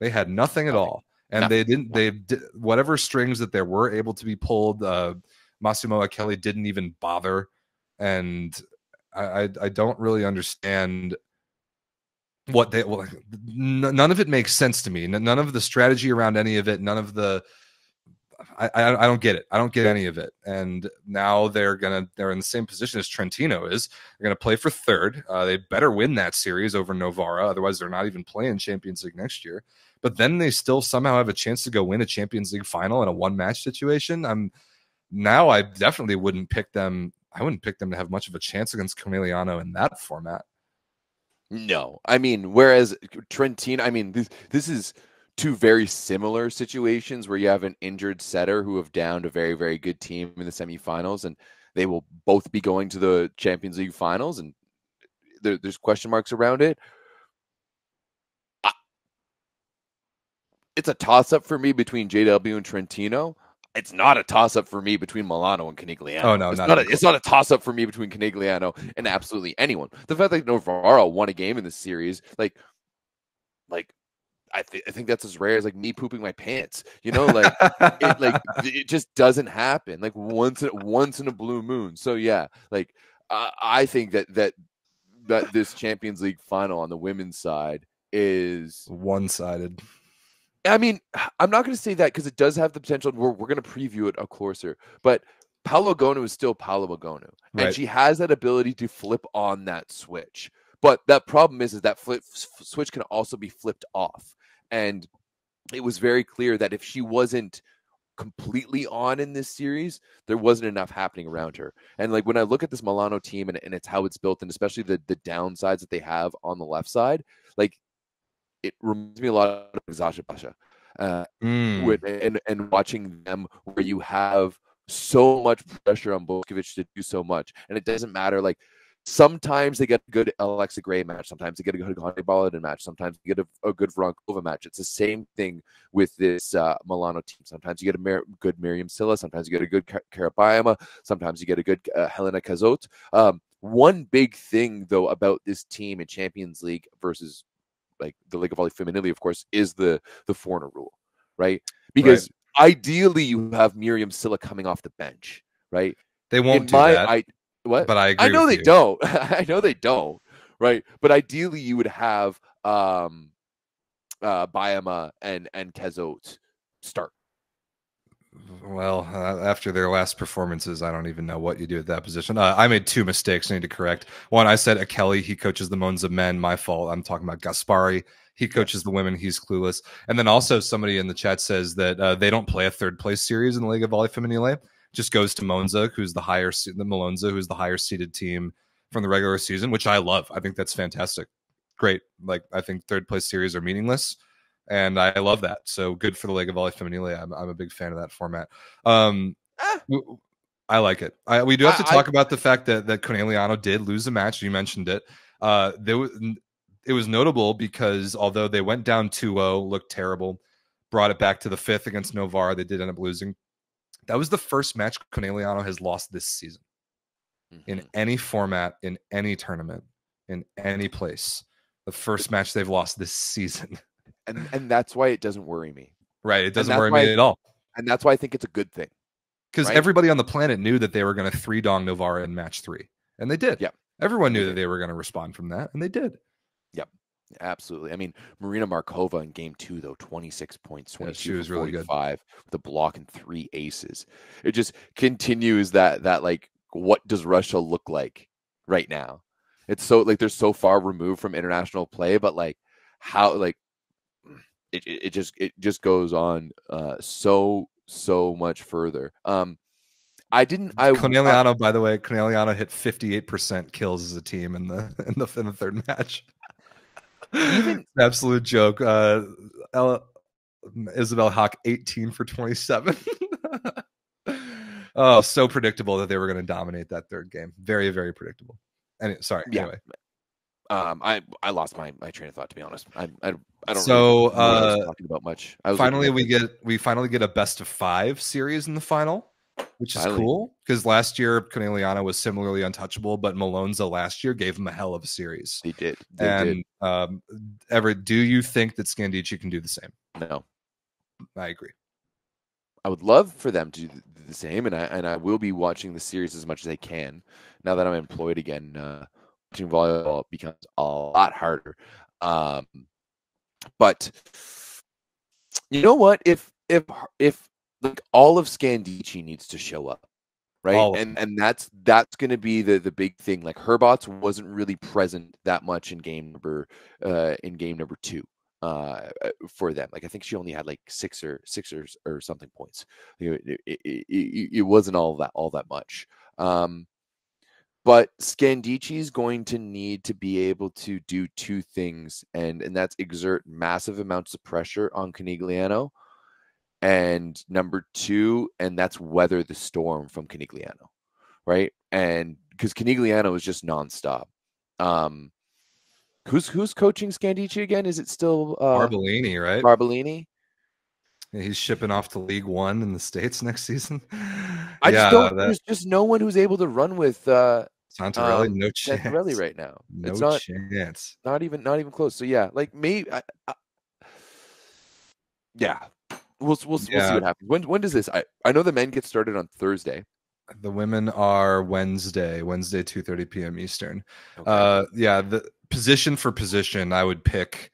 [SPEAKER 3] They had nothing at all, and
[SPEAKER 2] Nothing.
[SPEAKER 3] they didn't. They did whatever strings that there were able to be pulled. Uh, Massimo Eccheli didn't even bother, and I, I, I don't really understand what they well, none of it makes sense to me. N- none of the strategy around any of it, none of the I, I I don't get it. I don't get any of it. And now they're gonna they're in the same position as Trentino is. They're gonna play for third. Uh, they better win that series over Novara, otherwise they're not even playing Champions League next year. But then they still somehow have a chance to go win a Champions League final in a one match situation. I'm now I definitely wouldn't pick them. I wouldn't pick them to have much of a chance against Conegliano in that format.
[SPEAKER 2] No, I mean, whereas Trentino, I mean, this this is two very similar situations where you have an injured setter who have downed a very very good team in the semifinals, and they will both be going to the Champions League finals, and there, there's question marks around it. I- It's a toss up for me between JW and Trentino. It's not a toss up for me between Milano and Conegliano.
[SPEAKER 3] Oh, no,
[SPEAKER 2] it's
[SPEAKER 3] not
[SPEAKER 2] not. a, it's not a toss up for me between Conegliano and absolutely anyone. The fact that Novara won a game in this series, like, like, I, th- I think that's as rare as like me pooping my pants. You know, like it, like it just doesn't happen. Like once in, once in a blue moon. So yeah, like I I think that that that this Champions League final on the women's side is
[SPEAKER 3] One-sided.
[SPEAKER 2] I mean, I'm not going to say that because it does have the potential. We're, we're going to preview it, of course. But Paola Egonu is still Paola Egonu, and
[SPEAKER 3] Right.
[SPEAKER 2] she has that ability to flip on that switch. But that problem is, is that flip s- switch can also be flipped off, and it was very clear that if she wasn't completely on in this series, there wasn't enough happening around her. And like when I look at this Milano team and, and it's how it's built, and especially the the downsides that they have on the left side, like it reminds me a lot of Eczacıbaşı. Uh,
[SPEAKER 3] Mm.
[SPEAKER 2] with and and watching them where you have so much pressure on Boskovic to do so much, and it doesn't matter. Like sometimes they get a good Alexa Gray match, sometimes they get a good Connie Baladan match, sometimes you get a, a good Vrankova match. It's the same thing with this uh, Milano team. Sometimes you get a Mar- good Myriam Sylla, sometimes you get a good Ka- Kara Bajema, sometimes you get a good uh, Helena Cazaute. Um, one big thing though about this team in Champions League versus like the League of Volley Femminile, of course, is the the foreigner rule, right? Because ideally you have Myriam Sylla coming off the bench, right?
[SPEAKER 3] They won't
[SPEAKER 2] In
[SPEAKER 3] do
[SPEAKER 2] my,
[SPEAKER 3] that,
[SPEAKER 2] I what?
[SPEAKER 3] but I agree.
[SPEAKER 2] I know they
[SPEAKER 3] you.
[SPEAKER 2] don't. I know they don't, right? But ideally you would have um uh Bajema and and Cazaute start.
[SPEAKER 3] Well, uh, after their last performances, I don't even know what you do at that position. Uh, I made two mistakes I need to correct. One, I said Eccheli, he coaches the Moans of men. My fault. I'm talking about Gaspari. He coaches the women. He's clueless. And then also, somebody in the chat says that uh, they don't play a third place series in the League of Volley Femminile. Just goes to Monza, who's the higher, the Malonza, who's the higher seeded team from the regular season, which I love. I think that's fantastic. Great. Like, I think third place series are meaningless and I love that. So good for the of Volley Femminile. I'm, I'm a big fan of that format. Um,
[SPEAKER 2] Ah.
[SPEAKER 3] w- I like it. I, we do have to
[SPEAKER 2] I- I-
[SPEAKER 3] talk about the fact that that Conegliano did lose a match. You mentioned it. Uh, there was it was notable because although they went down 2-0, looked terrible, brought it back to the fifth against Novara, they did end up losing. That was the first match Conegliano has lost this season in
[SPEAKER 2] Mhm.
[SPEAKER 3] any format, in any tournament, in any place. The first match they've lost this season.
[SPEAKER 2] and and that's why it doesn't worry me.
[SPEAKER 3] Right. It doesn't worry me at all.
[SPEAKER 2] And that's why I think it's a good thing.
[SPEAKER 3] because
[SPEAKER 2] right?
[SPEAKER 3] everybody on the planet knew that they were going to three dong Novara in match three, and they did.
[SPEAKER 2] Yep.
[SPEAKER 3] everyone knew that they were going to respond from that, and they did.
[SPEAKER 2] Absolutely. I mean, Marina Markova in game two, though, 26 points,
[SPEAKER 3] Yeah,
[SPEAKER 2] 22
[SPEAKER 3] she was really good.
[SPEAKER 2] with a block and three aces. It just continues that, that like, what does Russia look like right now? It's so, like, they're so far removed from international play, but like, how, like, it, it, it just, it just goes on uh, so, so much further. Um, I didn't, I, I-
[SPEAKER 3] Conegliano, by the way, Conegliano hit fifty eight percent kills as a team in the in the in the third match.
[SPEAKER 2] Even-
[SPEAKER 3] absolute joke. Uh, Ella, Isabelle Haak eighteen for twenty seven. oh, so predictable that they were going to dominate that third game. Very very predictable. Any, sorry.
[SPEAKER 2] Yeah.
[SPEAKER 3] Anyway.
[SPEAKER 2] um, I, I lost my, my train of thought, to be honest. I, I, I don't
[SPEAKER 3] So,
[SPEAKER 2] really know what I was
[SPEAKER 3] uh,
[SPEAKER 2] talking about much. I was
[SPEAKER 3] finally we get we finally get a best of five series in the final which is cool because last year Conegliano was similarly untouchable but Malonza last year gave him a hell of a series
[SPEAKER 2] He did. They did.
[SPEAKER 3] and um Everett do you think that Scandicci can do the same
[SPEAKER 2] No,
[SPEAKER 3] I agree
[SPEAKER 2] I would love for them to do the same, and I and I will be watching the series as much as I can. Now that I'm employed again, uh, watching volleyball becomes a lot harder. Um, but you know what? If if if like all of Scandicci needs to show up, right?
[SPEAKER 3] All
[SPEAKER 2] and and that's that's going to be the the big thing. Like Herbots wasn't really present that much in game number uh in game number two uh uh, for them like i think she only had like six or six or, or something points You know, it, it, it, it, it wasn't all that all that much um but Scandicci is going to need to be able to do two things and and that's exert massive amounts of pressure on Conegliano and number two and that's weather the storm from Conegliano right and because Conegliano is just nonstop um Who's who's coaching Scandicci again? Is it still uh,
[SPEAKER 3] Barbolini right
[SPEAKER 2] Barbolini?
[SPEAKER 3] he's shipping off to League One in the states next season
[SPEAKER 2] I
[SPEAKER 3] yeah
[SPEAKER 2] just don't.
[SPEAKER 3] that
[SPEAKER 2] There's just no one who's able to run with uh,
[SPEAKER 3] Santarelli
[SPEAKER 2] um,
[SPEAKER 3] no chance
[SPEAKER 2] Santarelli right now.
[SPEAKER 3] no
[SPEAKER 2] it's not
[SPEAKER 3] chance
[SPEAKER 2] not even not even close. So yeah, like maybe. I, I, yeah, we'll we'll, we'll see what happens. When when does this? I I know the men get started on Thursday.
[SPEAKER 3] The women are Wednesday, Wednesday, 2:30 p.m. Eastern.
[SPEAKER 2] Okay.
[SPEAKER 3] Uh, yeah, the position for position, I would pick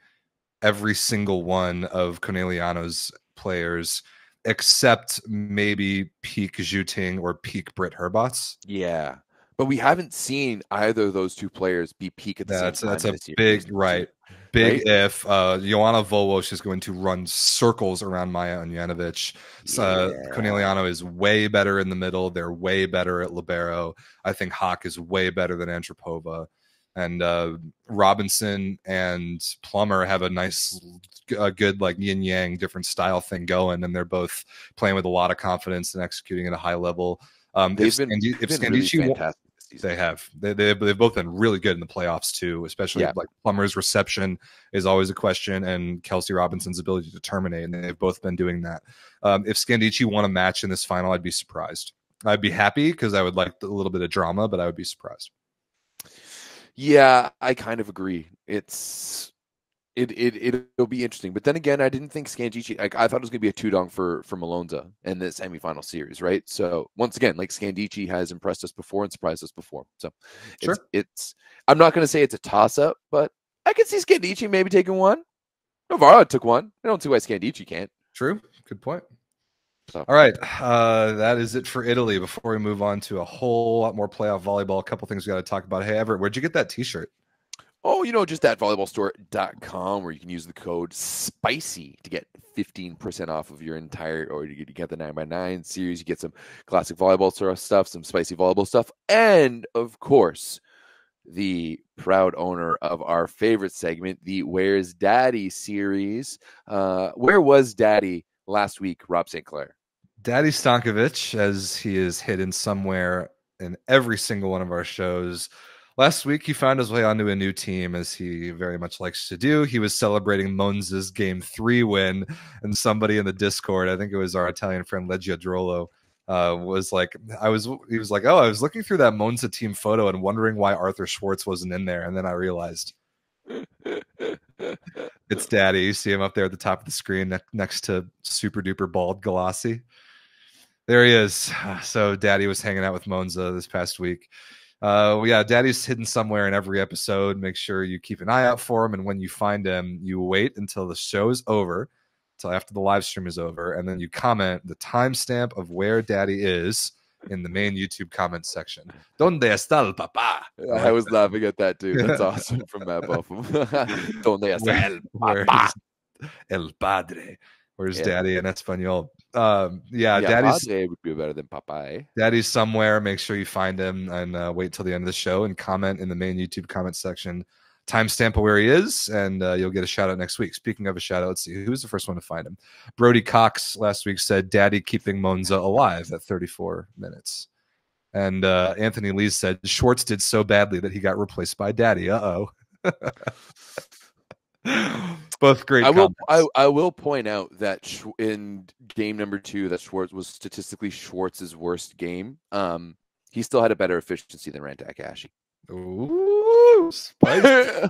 [SPEAKER 3] every single one of Conegliano's players, except maybe peak Zhu Ting or peak Britt Herbots.
[SPEAKER 2] yeah, but we haven't seen either of those two players be peak at the
[SPEAKER 3] That's
[SPEAKER 2] same time.
[SPEAKER 3] that's a
[SPEAKER 2] this year.
[SPEAKER 3] Big right. If uh Joanna Wołosz is going to run circles around Maja Ognjenović. Uh,
[SPEAKER 2] Yeah.
[SPEAKER 3] Conegliano is way better in the middle. They're way better at libero. I think Haak is way better than Antropova. And uh, Robinson and Plummer have a nice, a good like yin yang different style thing going, and they're both playing with a lot of confidence and executing at a high level. Um,
[SPEAKER 2] They've
[SPEAKER 3] if
[SPEAKER 2] been,
[SPEAKER 3] Scandi- if
[SPEAKER 2] been really
[SPEAKER 3] Scandicci
[SPEAKER 2] fantastic.
[SPEAKER 3] They have. They, they they've both been really good in the playoffs too. Especially
[SPEAKER 2] Yeah.
[SPEAKER 3] like Plummer's reception is always a question, and Kelsey Robinson's ability to terminate, and they've both been doing that. Um, if Scandicci won a match in this final, I'd be surprised. I'd be happy because I would like a little bit of drama, but I would be surprised.
[SPEAKER 2] Yeah, I kind of agree. It's it it it'll be interesting. But then again, I didn't think Scandicci. Like I thought it was gonna be a two dong for for Malonza in the semifinal series, right? So once again, like Scandicci has impressed us before and surprised us before. So
[SPEAKER 3] Sure.
[SPEAKER 2] it's, it's I'm not gonna say it's a toss up, but I could see Scandicci maybe taking one. Novara took one. I don't see why Scandicci can't.
[SPEAKER 3] True. Good point.
[SPEAKER 2] So
[SPEAKER 3] All right, uh, that is it for Italy. Before we move on to a whole lot more playoff volleyball, a couple things we got to talk about. Hey, Everett, where'd you get that T-shirt?
[SPEAKER 2] Oh, you know, just at volleyballstore.com where you can use the code SPICY to get 15% off of your entire, or you get- the 9x9 series, you get some classic volleyball store stuff, some spicy volleyball stuff, and of course, the proud owner of our favorite segment, the Where's Daddy series. Uh, where was Daddy last week, Rob St. Claire?
[SPEAKER 3] Daddy Stankovic, as he is hidden somewhere in every single one of our shows. Last week, he found his way onto a new team, as he very much likes to do. He was celebrating Monza's game three win, and somebody in the Discord, I think it was our Italian friend Legia Drolo, uh, was like, I was, he was like, oh, I was looking through that Monza team photo and wondering why Arthur Szwarc wasn't in there, and then I realized it's Daddy. You see him up there at the top of the screen ne- next to super duper bald Galassi. There he is. So Daddy was hanging out with Monza this past week. Uh, yeah, Daddy's hidden somewhere in every episode. Make sure you keep an eye out for him, and when you find him, you wait until the show's over, until after the live stream is over, and then you comment the timestamp of where Daddy is in the main YouTube comment section. Donde está el papá?
[SPEAKER 2] I was laughing at that too. That's awesome from Matt Buffum. Donde está el papá?
[SPEAKER 3] El Padre? Where's
[SPEAKER 2] Yeah.
[SPEAKER 3] Daddy in Espanol? Um, yeah,
[SPEAKER 2] Yeah,
[SPEAKER 3] Daddy's
[SPEAKER 2] Padre would be better than Papa. eh?
[SPEAKER 3] Daddy's somewhere. Make sure you find him and uh, wait till the end of the show and comment in the main YouTube comment section. Timestamp of where he is, and uh, you'll get a shout out next week. Speaking of a shout out, let's see who's the first one to find him. Brody Cox last week said, "Daddy keeping Monza alive at 34 minutes," and uh, Anthony Lee said Szwarc did so badly that he got replaced by Daddy. Uh oh. Both great.
[SPEAKER 2] I will. I, I will point out that Sch- in game number two, that Szwarc was statistically Szwarc's worst game. Um, he still had a better efficiency than Ran Takahashi.
[SPEAKER 3] Ooh, spicy.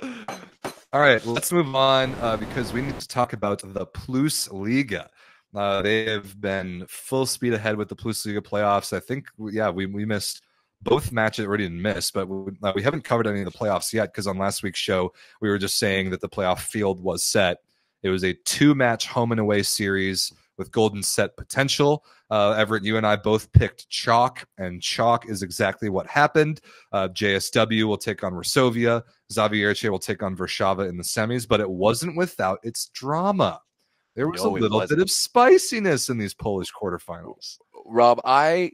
[SPEAKER 3] All right, let's move on uh, because we need to talk about the Plus Liga. Uh, they have been full speed ahead with the Plus Liga playoffs. I think, yeah, we, we missed both matches. We didn't miss, but we, uh, we haven't covered any of the playoffs yet because on last week's show, we were just saying that the playoff field was set. It was a two match home and away series with golden set potential. Uh, Everett, you and I both picked chalk, and chalk is exactly what happened. Uh, JSW will take on Resovia. Zawiercie will take on Warszawa in the semis, but it wasn't without its drama. There was
[SPEAKER 2] No,
[SPEAKER 3] a little bit of spiciness in these Polish quarterfinals.
[SPEAKER 2] Rob, I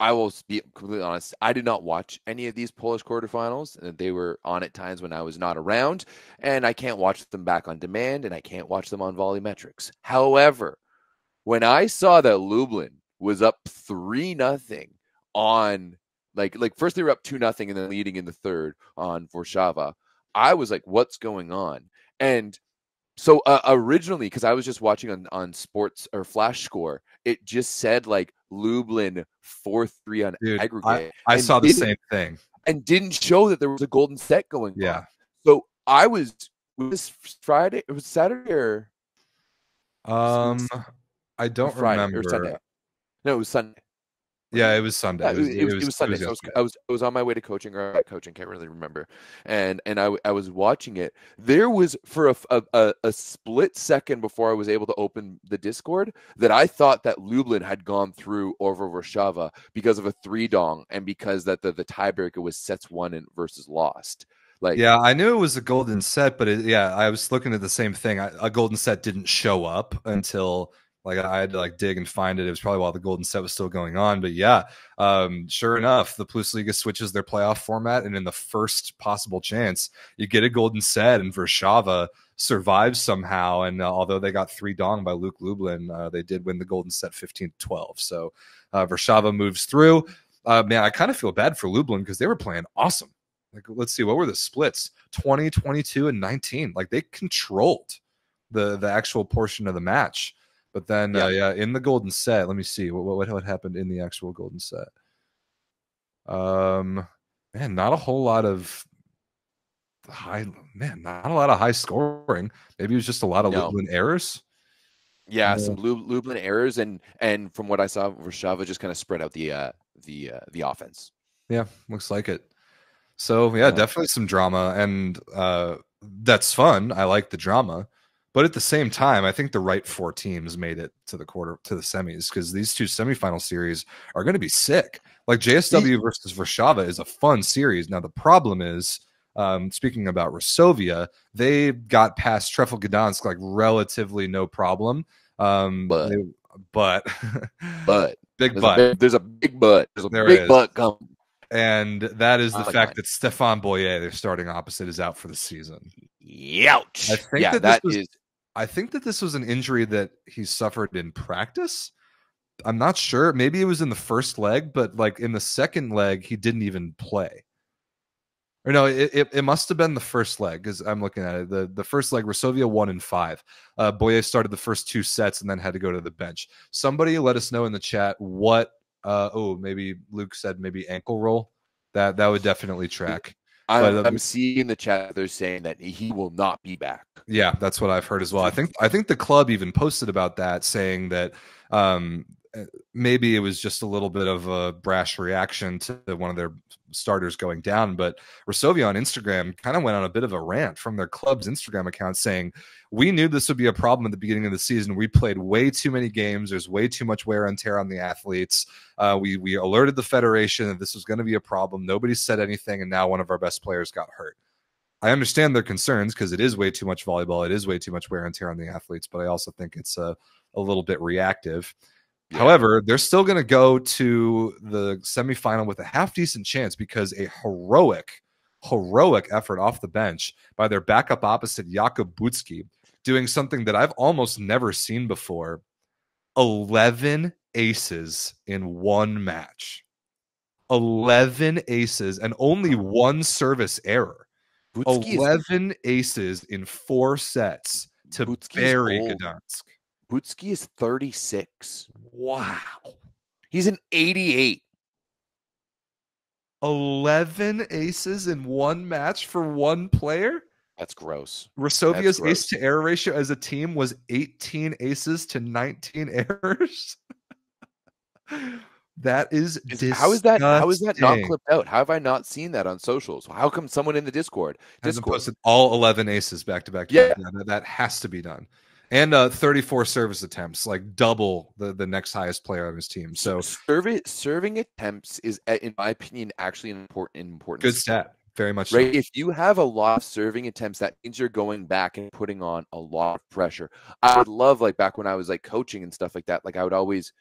[SPEAKER 2] I will be completely honest. I did not watch any of these Polish quarterfinals. and They were on at times when I was not around, and I can't watch them back on demand, and I can't watch them on Volleymetrics. However, when I saw that Lublin was up three nothing on like like first they were up two nothing and then leading in the third on Warszawa, I was like, "What's going on?" And so uh, originally, because I was just watching on on sports or Flash Score, it just said like Lublin four three on
[SPEAKER 3] Dude,
[SPEAKER 2] aggregate.
[SPEAKER 3] I
[SPEAKER 2] and
[SPEAKER 3] saw the same thing.
[SPEAKER 2] and didn't show that there was a golden set going on.
[SPEAKER 3] Yeah.
[SPEAKER 2] So I was was Friday? It was Saturday or
[SPEAKER 3] Um, I don't
[SPEAKER 2] Friday
[SPEAKER 3] remember.
[SPEAKER 2] or Sunday? No, it was Sunday.
[SPEAKER 3] Yeah, it was Sunday.
[SPEAKER 2] Yeah,
[SPEAKER 3] It
[SPEAKER 2] it,
[SPEAKER 3] was,
[SPEAKER 2] was, it, was, it was Sunday. so I was. I was I was on my way to coaching or at coaching, can't really remember. And and I, I was watching it. There was for a a split second before I was able to open the Discord that I thought that Lublin had gone through over Warsaw because of a three dong and because that the, the tiebreaker was sets one and versus lost. Like
[SPEAKER 3] Yeah, I knew it was a golden set, but it, yeah, I was looking at the same thing. I, a golden set didn't show up until like I had to like dig and find it. It was probably while the golden set was still going on. But yeah, um, sure enough, the Plus Liga switches their playoff format, and in the first possible chance, you get a golden set, and Warsaw survives somehow. And uh, although they got three dong by Luke Lublin, uh, they did win the golden set 15 to 12. So uh, Warsaw moves through. Uh, man, I kind of feel bad for Lublin because they were playing awesome. Like, let's see, what were the splits? 20, 22, and 19. Like they controlled the the actual portion of the match. But then, uh, yeah, in the golden set, let me see what what what happened in the actual golden set. Um, man, not a whole lot of high. Man, not a lot of high scoring. Maybe it was just a lot of
[SPEAKER 2] No.
[SPEAKER 3] Lublin errors.
[SPEAKER 2] yeah,
[SPEAKER 3] Yeah.
[SPEAKER 2] some Lub- Lublin errors and and from what I saw, Warsaw just kind of spread out the uh the uh, the offense.
[SPEAKER 3] Yeah, looks like it. So yeah,
[SPEAKER 2] Yeah.
[SPEAKER 3] definitely some drama, and uh, that's fun. I like the drama, but at the same time, I think the right four teams made it to the quarter to the semis because these two semifinal series are going to be sick. Like JSW versus Warsaw is a fun series. Now the problem is, um, speaking about Resovia, they got past Trefl Gdansk like relatively no problem. Um,
[SPEAKER 2] But-
[SPEAKER 3] they- but
[SPEAKER 2] But
[SPEAKER 3] big
[SPEAKER 2] there's,
[SPEAKER 3] but
[SPEAKER 2] a big, there's a big but. There's a
[SPEAKER 3] There
[SPEAKER 2] big
[SPEAKER 3] is.
[SPEAKER 2] but coming.
[SPEAKER 3] and that is the
[SPEAKER 2] like
[SPEAKER 3] fact
[SPEAKER 2] mine.
[SPEAKER 3] that Stephen Boyer, their starting opposite, is out for the season.
[SPEAKER 2] Youch.
[SPEAKER 3] I think
[SPEAKER 2] yeah,
[SPEAKER 3] that
[SPEAKER 2] that
[SPEAKER 3] was-
[SPEAKER 2] is
[SPEAKER 3] I think that this was an injury that he suffered in practice. I'm not sure. Maybe it was in the first leg, but like in the second leg, he didn't even play. Or no, it, it, it must have been the first leg because I'm looking at it. The the first leg, Resovia one and five. Uh, Boye started the first two sets and then had to go to the bench. Somebody let us know in the chat what. Uh, oh, maybe Luke said maybe ankle roll. That that would definitely track.
[SPEAKER 2] I'm,
[SPEAKER 3] but, um,
[SPEAKER 2] I'm seeing the chat they're saying that he will not be back.
[SPEAKER 3] Yeah, that's what I've heard as well. I think I think the club even posted about that, saying that um, uh, maybe it was just a little bit of a brash reaction to one of their starters going down. But Resovia on Instagram kind of went on a bit of a rant from their club's Instagram account, saying we knew this would be a problem at the beginning of the season. We played way too many games. There's way too much wear and tear on the athletes. Uh, we we alerted the federation that this was going to be a problem. Nobody said anything, and now one of our best players got hurt. I understand their concerns because it is way too much volleyball. It is way too much wear and tear on the athletes, but I also think it's a, a little bit reactive.
[SPEAKER 2] Yeah.
[SPEAKER 3] However, they're still going to go to the semifinal with a half decent chance because a heroic, heroic effort off the bench by their backup opposite, Jakub Bucki, doing something that I've almost never seen before 11 aces in one match. 11 aces and only one service error.
[SPEAKER 2] Bucki is,
[SPEAKER 3] 11 aces in four sets to
[SPEAKER 2] Bucki's
[SPEAKER 3] bury
[SPEAKER 2] old.
[SPEAKER 3] Gdansk.
[SPEAKER 2] Butski is 36.
[SPEAKER 3] Wow.
[SPEAKER 2] He's an 88.
[SPEAKER 3] 11 aces in one match for one player?
[SPEAKER 2] That's gross.
[SPEAKER 3] Resovia's
[SPEAKER 2] gross.
[SPEAKER 3] ace to error ratio as a team was 18 aces to 19 errors. That is,
[SPEAKER 2] how is that? How is that not clipped out? How have I not seen that on socials? How come someone in the Discord? Discord.
[SPEAKER 3] posted all 11 aces back to back.
[SPEAKER 2] Yeah.
[SPEAKER 3] that, that has to be done. And uh, 34 service attempts, like double the, the next highest player on his team. So
[SPEAKER 2] serving serving attempts is, in my opinion, actually an important important
[SPEAKER 3] good stat. Very much so.
[SPEAKER 2] Right. If you have a lot of serving attempts, that means you're going back and putting on a lot of pressure. I would love, like back when I was like coaching and stuff like that. Like I would always,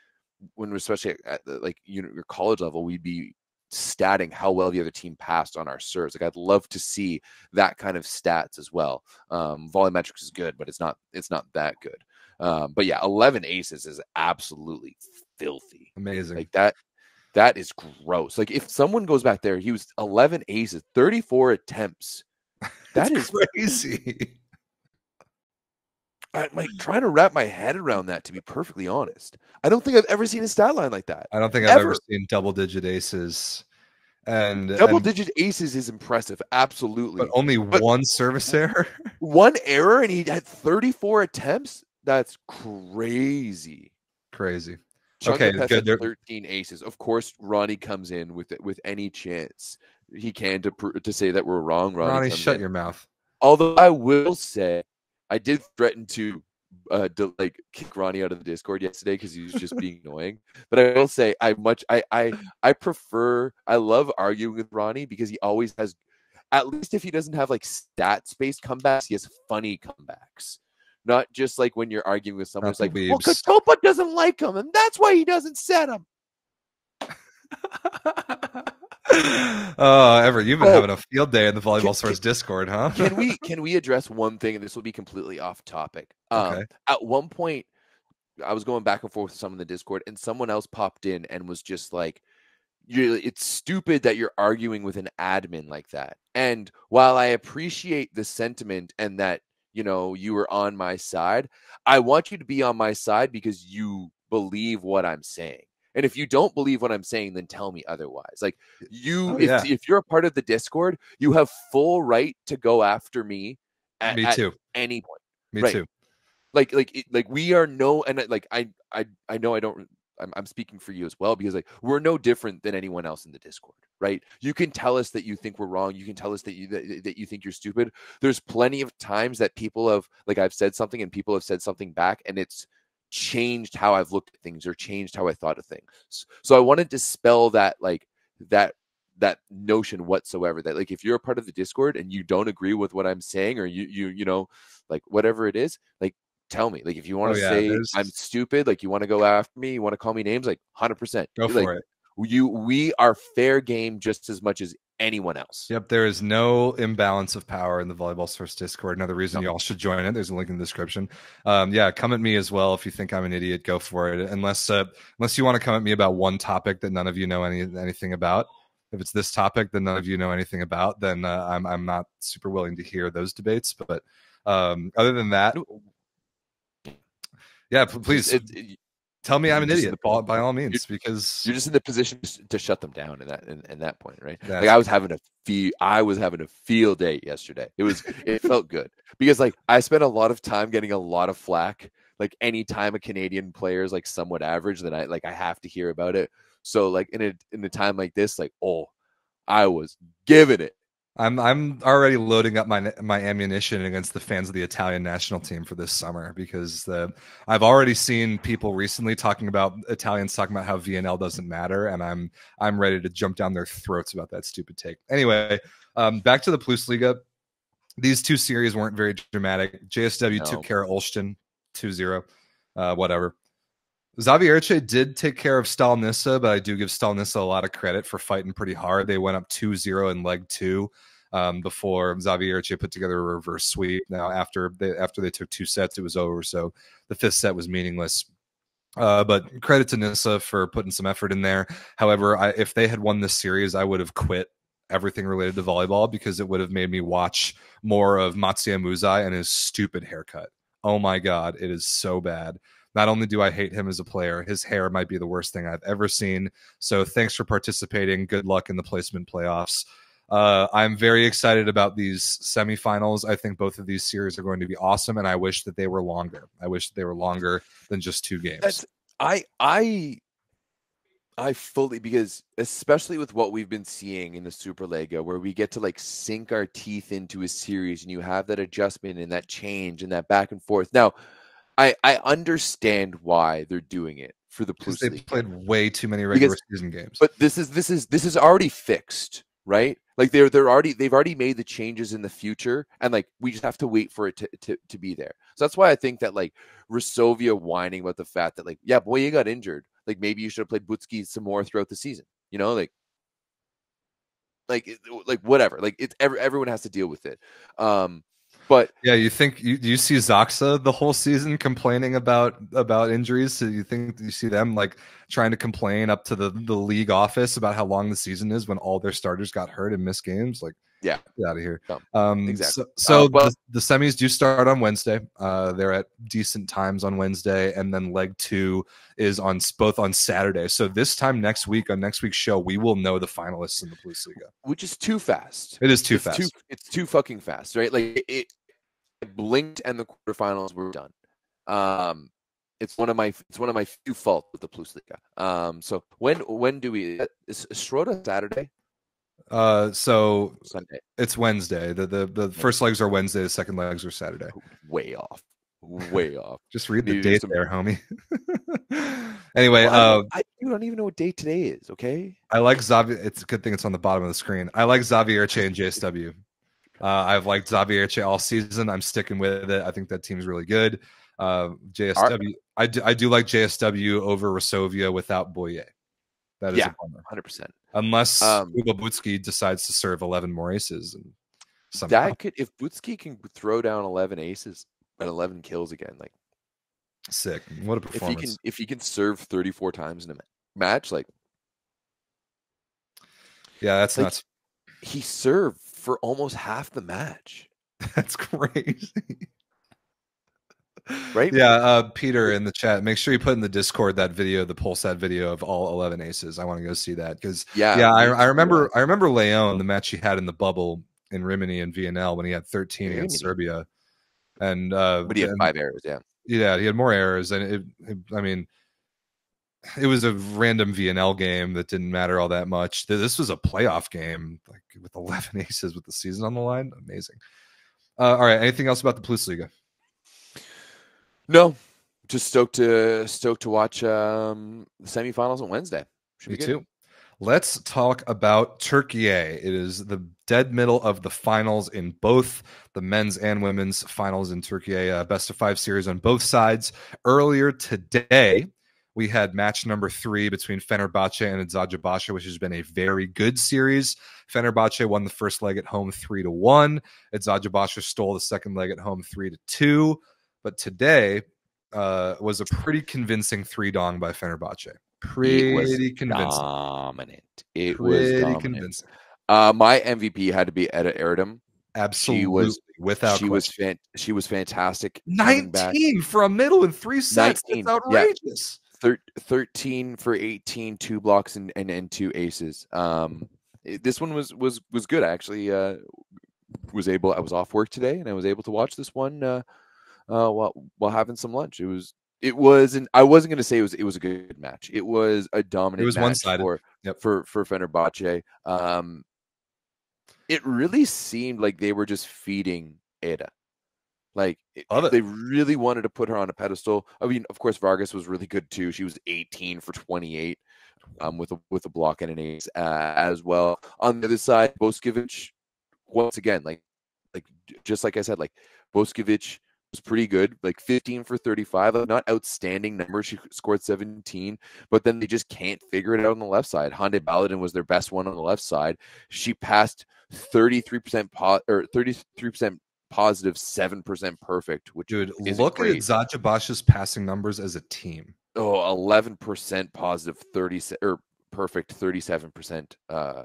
[SPEAKER 2] when especially at the, like you know your college level, we'd be statting how well the other team passed on our serves. Like I'd love to see that kind of stats as well. Um, volleymetrics is good, but it's not it's not that good. Um, but yeah, eleven aces is absolutely filthy.
[SPEAKER 3] Amazing.
[SPEAKER 2] Like that that is gross. Like if someone goes back there, he was 11 aces, 34 attempts. That is
[SPEAKER 3] crazy.
[SPEAKER 2] I'm like trying to wrap my head around that to be perfectly honest. I don't think I've ever seen a stat line like that.
[SPEAKER 3] I don't think I've ever
[SPEAKER 2] Ever.
[SPEAKER 3] seen double digit aces. And
[SPEAKER 2] Double
[SPEAKER 3] and-
[SPEAKER 2] digit aces is impressive, absolutely.
[SPEAKER 3] but only
[SPEAKER 2] but-
[SPEAKER 3] one service error.
[SPEAKER 2] One error and he had 34 attempts. That's crazy.
[SPEAKER 3] Crazy.
[SPEAKER 2] Chunga
[SPEAKER 3] Okay, good.
[SPEAKER 2] 13 aces. Of course, Ronnie comes in with with any chance he can to to say that we're wrong. Ronnie,
[SPEAKER 3] Ronnie, shut
[SPEAKER 2] in.
[SPEAKER 3] your mouth.
[SPEAKER 2] Although I will say, I did threaten to uh to, like kick Ronnie out of the Discord yesterday because he was just being annoying. But I will say, I much I I I prefer. I love arguing with Ronnie because he always has. At least if he doesn't have like stats based comebacks, he has funny comebacks. Not just like when you're arguing with someone
[SPEAKER 3] the
[SPEAKER 2] like, well,
[SPEAKER 3] weebs.
[SPEAKER 2] Katopa doesn't like him, and that's why he doesn't set him.
[SPEAKER 3] oh, Ever, you've been
[SPEAKER 2] Oh.
[SPEAKER 3] having a field day in the volleyball
[SPEAKER 2] Can-
[SPEAKER 3] source Discord, huh?
[SPEAKER 2] can we can we address one thing and this will be completely off topic um
[SPEAKER 3] Okay.
[SPEAKER 2] at one point i was going back and forth with someone in the discord and someone else popped in and was just like you it's stupid that you're arguing with an admin like that and while i appreciate the sentiment and that you know you were on my side i want you to be on my side because you believe what i'm saying and if you don't believe what i'm saying then tell me otherwise like you
[SPEAKER 3] Oh,
[SPEAKER 2] if,
[SPEAKER 3] yeah.
[SPEAKER 2] if you're a part of the discord you have full right to go after me at,
[SPEAKER 3] Me too.
[SPEAKER 2] any point
[SPEAKER 3] Me
[SPEAKER 2] right.
[SPEAKER 3] too.
[SPEAKER 2] like like it, like we are no and uh, like i i i know i don't I'm, I'm speaking for you as well because like we're no different than anyone else in the discord right you can tell us that you think we're wrong you can tell us that you that, that you think you're stupid there's plenty of times that people have like i've said something and people have said something back and it's changed how i've looked at things or changed how i thought of things. So i want to dispel that like that that notion whatsoever that like if you're a part of the discord and you don't agree with what i'm saying or you you you know like whatever it is like tell me. Like if you want to
[SPEAKER 3] Oh, yeah,
[SPEAKER 2] say
[SPEAKER 3] there's-
[SPEAKER 2] i'm stupid like you want to go after me you want to call me names like 100%
[SPEAKER 3] Go
[SPEAKER 2] like,
[SPEAKER 3] for it.
[SPEAKER 2] you we are fair game just as much as anyone else
[SPEAKER 3] Yep, there is no imbalance of power in the Volleyball Source Discord. Another reason
[SPEAKER 2] No.
[SPEAKER 3] you all should join it. There's a link in the description. Um, yeah, come at me as well if you think I'm an idiot. Go for it. Unless uh, unless you want to come at me about one topic that none of you know any anything about. If it's this topic that none of you know anything about, then uh, I'm I'm not super willing to hear those debates. But um, other than that, yeah, please
[SPEAKER 2] It- it-
[SPEAKER 3] tell me I'm an idiot.
[SPEAKER 2] the-
[SPEAKER 3] by, all
[SPEAKER 2] you're-
[SPEAKER 3] means because
[SPEAKER 2] you're just in the position to shut them down in that in, in that point right? Like i was having a feel i was having a field day yesterday. It was it felt good because like i spent a lot of time getting a lot of flack like anytime a canadian player is like somewhat average then i like i have to hear about it. So like in a in a time like this like oh i was giving it
[SPEAKER 3] I'm I'm already loading up my my ammunition against the fans of the Italian national team for this summer because the I've already seen people recently talking about Italians talking about how VNL doesn't matter, and I'm I'm ready to jump down their throats about that stupid take. Anyway, um, back to the Plusliga. These two series weren't very dramatic. JSW
[SPEAKER 2] No.
[SPEAKER 3] took care of Olsztyn 2-0. Uh, whatever. Zawiercie did take care of Stal Nysa, but I do give Stal Nysa a lot of credit for fighting pretty hard. They went up 2-0 in leg two um, before Zawiercie put together a reverse sweep. Now, after they after they took two sets, it was over. So the fifth set was meaningless. Uh, but credit to Nysa for putting some effort in there. However, I, if they had won this series, I would have quit everything related to volleyball because it would have made me watch more of Maciej Muzaj and his stupid haircut. Oh my god, it is so bad. Not only do I hate him as a player, his hair might be the worst thing I've ever seen. So thanks for participating. Good luck in the placement playoffs. Uh, I'm very excited about these semifinals. I think both of these series are going to be awesome, and I wish that they were longer. I wish they were longer than just two games.
[SPEAKER 2] That's I I I fully because especially with what we've been seeing in the Superlega, where we get to like sink our teeth into a series, and you have that adjustment and that change and that back and forth. Now, I I understand why they're doing it for the
[SPEAKER 3] because they've played way too many regular
[SPEAKER 2] Because-
[SPEAKER 3] season games.
[SPEAKER 2] but this is this is this is already fixed, right? Like they're they're already they've already made the changes in the future, and like we just have to wait for it to to, to be there. So that's why I think that like Resovia whining about the fact that like yeah, boy, you got injured. Like maybe you should have played Bucki some more throughout the season. You know, like like like whatever. Like it's every, everyone has to deal with it. Um, but
[SPEAKER 3] yeah, you think you you see Zaksa the whole season complaining about about injuries? So you think you see them like trying to complain up to the the league office about how long the season is when all their starters got hurt and missed games? Like,
[SPEAKER 2] Yeah.
[SPEAKER 3] get out of here.
[SPEAKER 2] No,
[SPEAKER 3] um,
[SPEAKER 2] exactly.
[SPEAKER 3] So, so
[SPEAKER 2] Uh, well-
[SPEAKER 3] the, the semis do start on Wednesday. Uh, they're at decent times on Wednesday, and then leg two is on both on Saturday. So this time next week on next week's show, we will know the finalists in the Bundesliga.
[SPEAKER 2] which is too fast.
[SPEAKER 3] It is too
[SPEAKER 2] it's
[SPEAKER 3] fast.
[SPEAKER 2] Too, it's too fucking fast, right? Like it, it blinked and the quarterfinals were done. Um, It's one of my it's one of my few faults with the Plusliga. Um, so when when do we is Schroeder Saturday
[SPEAKER 3] Uh, so
[SPEAKER 2] Sunday?
[SPEAKER 3] it's Wednesday. The, the the first legs are Wednesday. The second legs are Saturday.
[SPEAKER 2] Way off, way off.
[SPEAKER 3] Just read the date
[SPEAKER 2] some-
[SPEAKER 3] there, homie. anyway,
[SPEAKER 2] Well, I,
[SPEAKER 3] uh,
[SPEAKER 2] I you don't even know what day today is. Okay,
[SPEAKER 3] I like Xavier. It's a good thing it's on the bottom of the screen. I like Zawiercie and JSW. Uh, I've liked Zawiercie all season. I'm sticking with it. I think that team's really good. Uh, JSW. I do, I do like JSW over Resovia without Boye. That is
[SPEAKER 2] Yeah.
[SPEAKER 3] a bummer.
[SPEAKER 2] hundred percent.
[SPEAKER 3] Unless
[SPEAKER 2] Um,
[SPEAKER 3] Kuba Bucki decides to serve 11 more aces and somehow
[SPEAKER 2] That could if Butski can throw down eleven aces and eleven kills again, like
[SPEAKER 3] sick. What a
[SPEAKER 2] if he
[SPEAKER 3] performance.
[SPEAKER 2] can if he can serve thirty four times in a match, like
[SPEAKER 3] yeah, that's
[SPEAKER 2] like-
[SPEAKER 3] nuts.
[SPEAKER 2] he served for almost half the match.
[SPEAKER 3] That's crazy.
[SPEAKER 2] Right?
[SPEAKER 3] Yeah, uh, Peter in the chat. Make sure you put in the Discord that video, the Polsat video of all eleven aces. I want to go see that because
[SPEAKER 2] Yeah,
[SPEAKER 3] yeah, I, I remember I remember Leon the match he had in the bubble in Rimini and VNL when he had thirteen against Serbia, and uh,
[SPEAKER 2] But he had
[SPEAKER 3] and-
[SPEAKER 2] five errors, yeah.
[SPEAKER 3] yeah, he had more errors, and it, it, I mean, it was a random VNL game that didn't matter all that much. This was a playoff game, like with eleven aces with the season on the line. Amazing. Uh, all right, anything else about the Plusliga?
[SPEAKER 2] No, just stoked to stoked to watch um, the semifinals on Wednesday. Should
[SPEAKER 3] Me
[SPEAKER 2] be good.
[SPEAKER 3] too. Let's talk about Turkey. It is the dead middle of the finals in both the men's and women's finals in Turkey. Uh, best of five series on both sides. Earlier today, we had match number three between Fenerbahce and Eczacıbaşı, which has been a very good series. Fenerbahce won the first leg at home three to one. Eczacıbaşı stole the second leg at home three to two. But today uh, was a pretty convincing three dong by Fenerbahce. Pretty
[SPEAKER 2] was
[SPEAKER 3] convincing.
[SPEAKER 2] Dominant. It was dominant.
[SPEAKER 3] convincing.
[SPEAKER 2] Uh, my MVP had to be Eda Erdem.
[SPEAKER 3] Absolutely.
[SPEAKER 2] was-
[SPEAKER 3] without
[SPEAKER 2] she was
[SPEAKER 3] question.
[SPEAKER 2] fan- she was fantastic.
[SPEAKER 3] 19 for a middle and three sets.
[SPEAKER 2] 19,
[SPEAKER 3] That's
[SPEAKER 2] yeah.
[SPEAKER 3] outrageous.
[SPEAKER 2] Thir- 13 for 18 two blocks and, and and two aces um it- this one was was was good I actually uh was able i was off work today and i was able to watch this one uh uh while while having some lunch it was it wasn't i wasn't going to say it was it was a good match it was a dominant
[SPEAKER 3] It
[SPEAKER 2] was
[SPEAKER 3] one-sided.
[SPEAKER 2] for
[SPEAKER 3] Yep.
[SPEAKER 2] for for Fenerbahce um it really seemed like they were just feeding Eda like it. they really wanted to put her on a pedestal. I mean, of course, Vargas was really good too. She was 18 for 28, um, with a with a block and an ace uh, as well. On the other side, Boskovic, once again, like like just like I said, like Boskovic was pretty good, like 15 for 35, uh, not outstanding numbers. She scored 17, but then they just can't figure it out on the left side. Hande Baladin was their best one on the left side. She passed 33% po- or 33% positive, 7% perfect, which
[SPEAKER 3] Dude,
[SPEAKER 2] is
[SPEAKER 3] look
[SPEAKER 2] great.
[SPEAKER 3] at Zachabash's passing numbers as a team.
[SPEAKER 2] oh 11% positive 30 se- or perfect 37% uh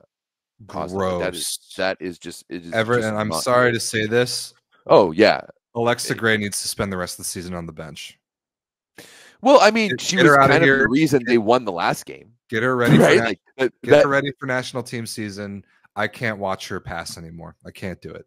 [SPEAKER 2] positive.
[SPEAKER 3] Gross.
[SPEAKER 2] that is that is just it is
[SPEAKER 3] Ever,
[SPEAKER 2] just
[SPEAKER 3] and I'm sorry to say this,
[SPEAKER 2] oh yeah
[SPEAKER 3] Alexa Gray needs to spend the rest of the season on the bench.
[SPEAKER 2] well i mean
[SPEAKER 3] Get-
[SPEAKER 2] she
[SPEAKER 3] get
[SPEAKER 2] was kind of
[SPEAKER 3] here.
[SPEAKER 2] the reason they won the last game
[SPEAKER 3] Get her ready for
[SPEAKER 2] right
[SPEAKER 3] na-
[SPEAKER 2] like that,
[SPEAKER 3] get her ready for national team season. I can't watch her pass anymore. I can't do it.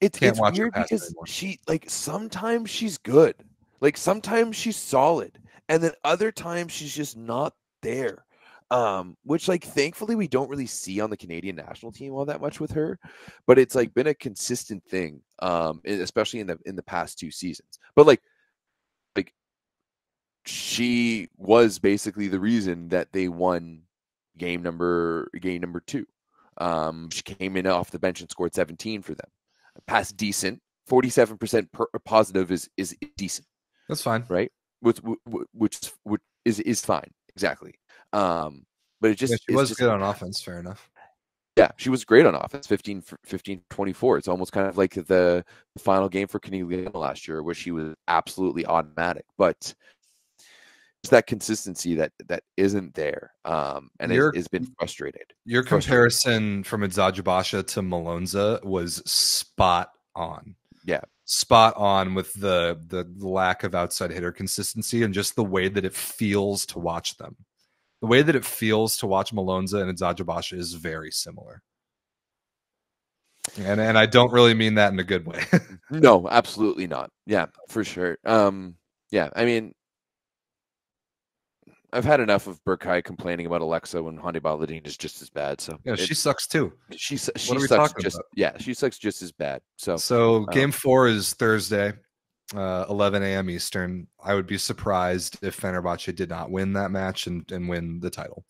[SPEAKER 2] it's,
[SPEAKER 3] can't
[SPEAKER 2] it's
[SPEAKER 3] watch
[SPEAKER 2] weird because
[SPEAKER 3] anymore.
[SPEAKER 2] she like sometimes she's good like sometimes she's solid and then other times she's just not there um which like thankfully we don't really see on the canadian national team all that much with her but it's like been a consistent thing um especially in the in the past two seasons. But like like she was basically the reason that they won game number game number two. Um she came in off the bench and scored 17 for them. Past decent. 47% per, positive is is decent
[SPEAKER 3] That's fine.
[SPEAKER 2] which which which which is is fine exactly um but it just
[SPEAKER 3] yeah, she was
[SPEAKER 2] just-
[SPEAKER 3] good on offense. Fair enough.
[SPEAKER 2] yeah she was great on offense 15 15 24 it's almost kind of like the, final game for Canadian last year where she was absolutely automatic but it's that consistency that that isn't there um and
[SPEAKER 3] You're-
[SPEAKER 2] it has been frustrated
[SPEAKER 3] Your comparison from Eczacıbaşı to Malonza was spot on.
[SPEAKER 2] Yeah.
[SPEAKER 3] Spot on with the the lack of outside hitter consistency and just the way that it feels to watch them. The way that it feels to watch Malonza and Eczacıbaşı is very similar. And and I don't really mean that in a good way.
[SPEAKER 2] no absolutely not yeah for sure um yeah i mean I've had enough of Burkai complaining about Alexa when Hande Baladin is just as bad. So
[SPEAKER 3] Yeah, she sucks too.
[SPEAKER 2] she she sucks just
[SPEAKER 3] about?
[SPEAKER 2] yeah she sucks just as bad. So
[SPEAKER 3] So
[SPEAKER 2] um,
[SPEAKER 3] game four is Thursday, uh, 11 a.m. Eastern. I would be surprised if Fenerbahce did not win that match and, and win the title.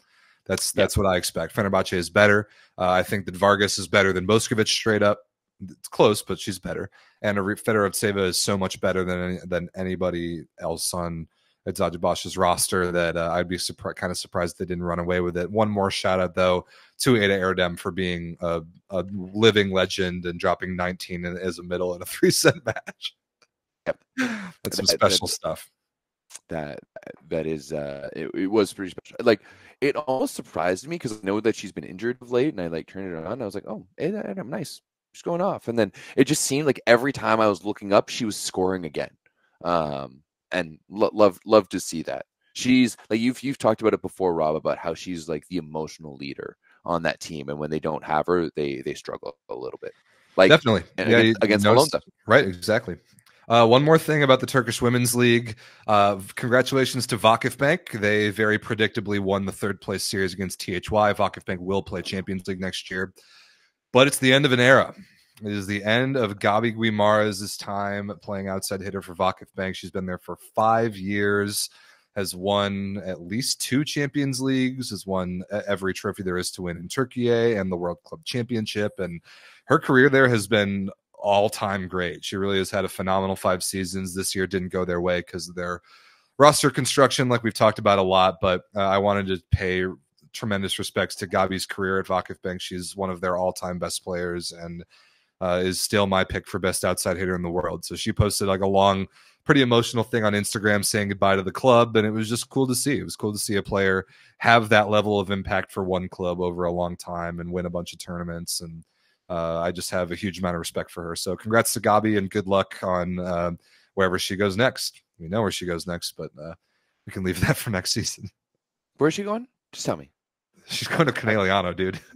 [SPEAKER 3] That's
[SPEAKER 2] Yeah.
[SPEAKER 3] that's what I expect. Fenerbahce is better. Uh, I think that Vargas is better than Boskovic straight up. It's close, but she's better. And Fedorovtseva is so much better than any, than anybody else on Zajabash's roster that uh, I'd be surprised, kind of surprised they didn't run away with it. One more shout out though to Eda Erdem for being a, a living legend and dropping 19 as a middle in a three set match.
[SPEAKER 2] Yep.
[SPEAKER 3] That's some
[SPEAKER 2] That-
[SPEAKER 3] special
[SPEAKER 2] that-
[SPEAKER 3] stuff.
[SPEAKER 2] that that is uh it, it was pretty special. Like it almost surprised me because I know that she's been injured of late, and I like turned it on. And I was like, oh, hey, I'm nice. She's going off, and then it just seemed like every time I was looking up, she was scoring again. Um, and lo- love love to see that. She's like you've you've talked about it before, Rob, about how she's like the emotional leader on that team, and when they don't have her, they they struggle a little bit. Like
[SPEAKER 3] Definitely. Yeah,
[SPEAKER 2] against, against
[SPEAKER 3] noticed- Right, exactly. Uh, one more thing about the Turkish Women's League. Uh, congratulations to Vakif Bank. They very predictably won the third place series against THY. Vakif Bank will play Champions League next year. But it's the end of an era. It is the end of Gabi Guimarães time playing outside hitter for Vakif Bank. She's been there for five years, has won at least two Champions Leagues, has won every trophy there is to win in Turkey and the World Club Championship. And her career there has been all time great. She really has had a phenomenal five seasons. This year didn't go their way because of their roster construction, like we've talked about a lot. But uh, I wanted to pay tremendous respects to Gabi's career at Vakif Bank. She's one of their all time best players and uh, is still my pick for best outside hitter in the world. So she posted like a long, pretty emotional thing on Instagram saying goodbye to the club. And it was just cool to see. It was cool to see a player have that level of impact for one club over a long time and win a bunch of tournaments. And uh, I just have a huge amount of respect for her. So congrats to Gabi and good luck on uh, wherever she goes next. We know where she goes next, but uh, we can leave that for next season.
[SPEAKER 2] Where's she going? Just tell me.
[SPEAKER 3] She's going to Conegliano, dude.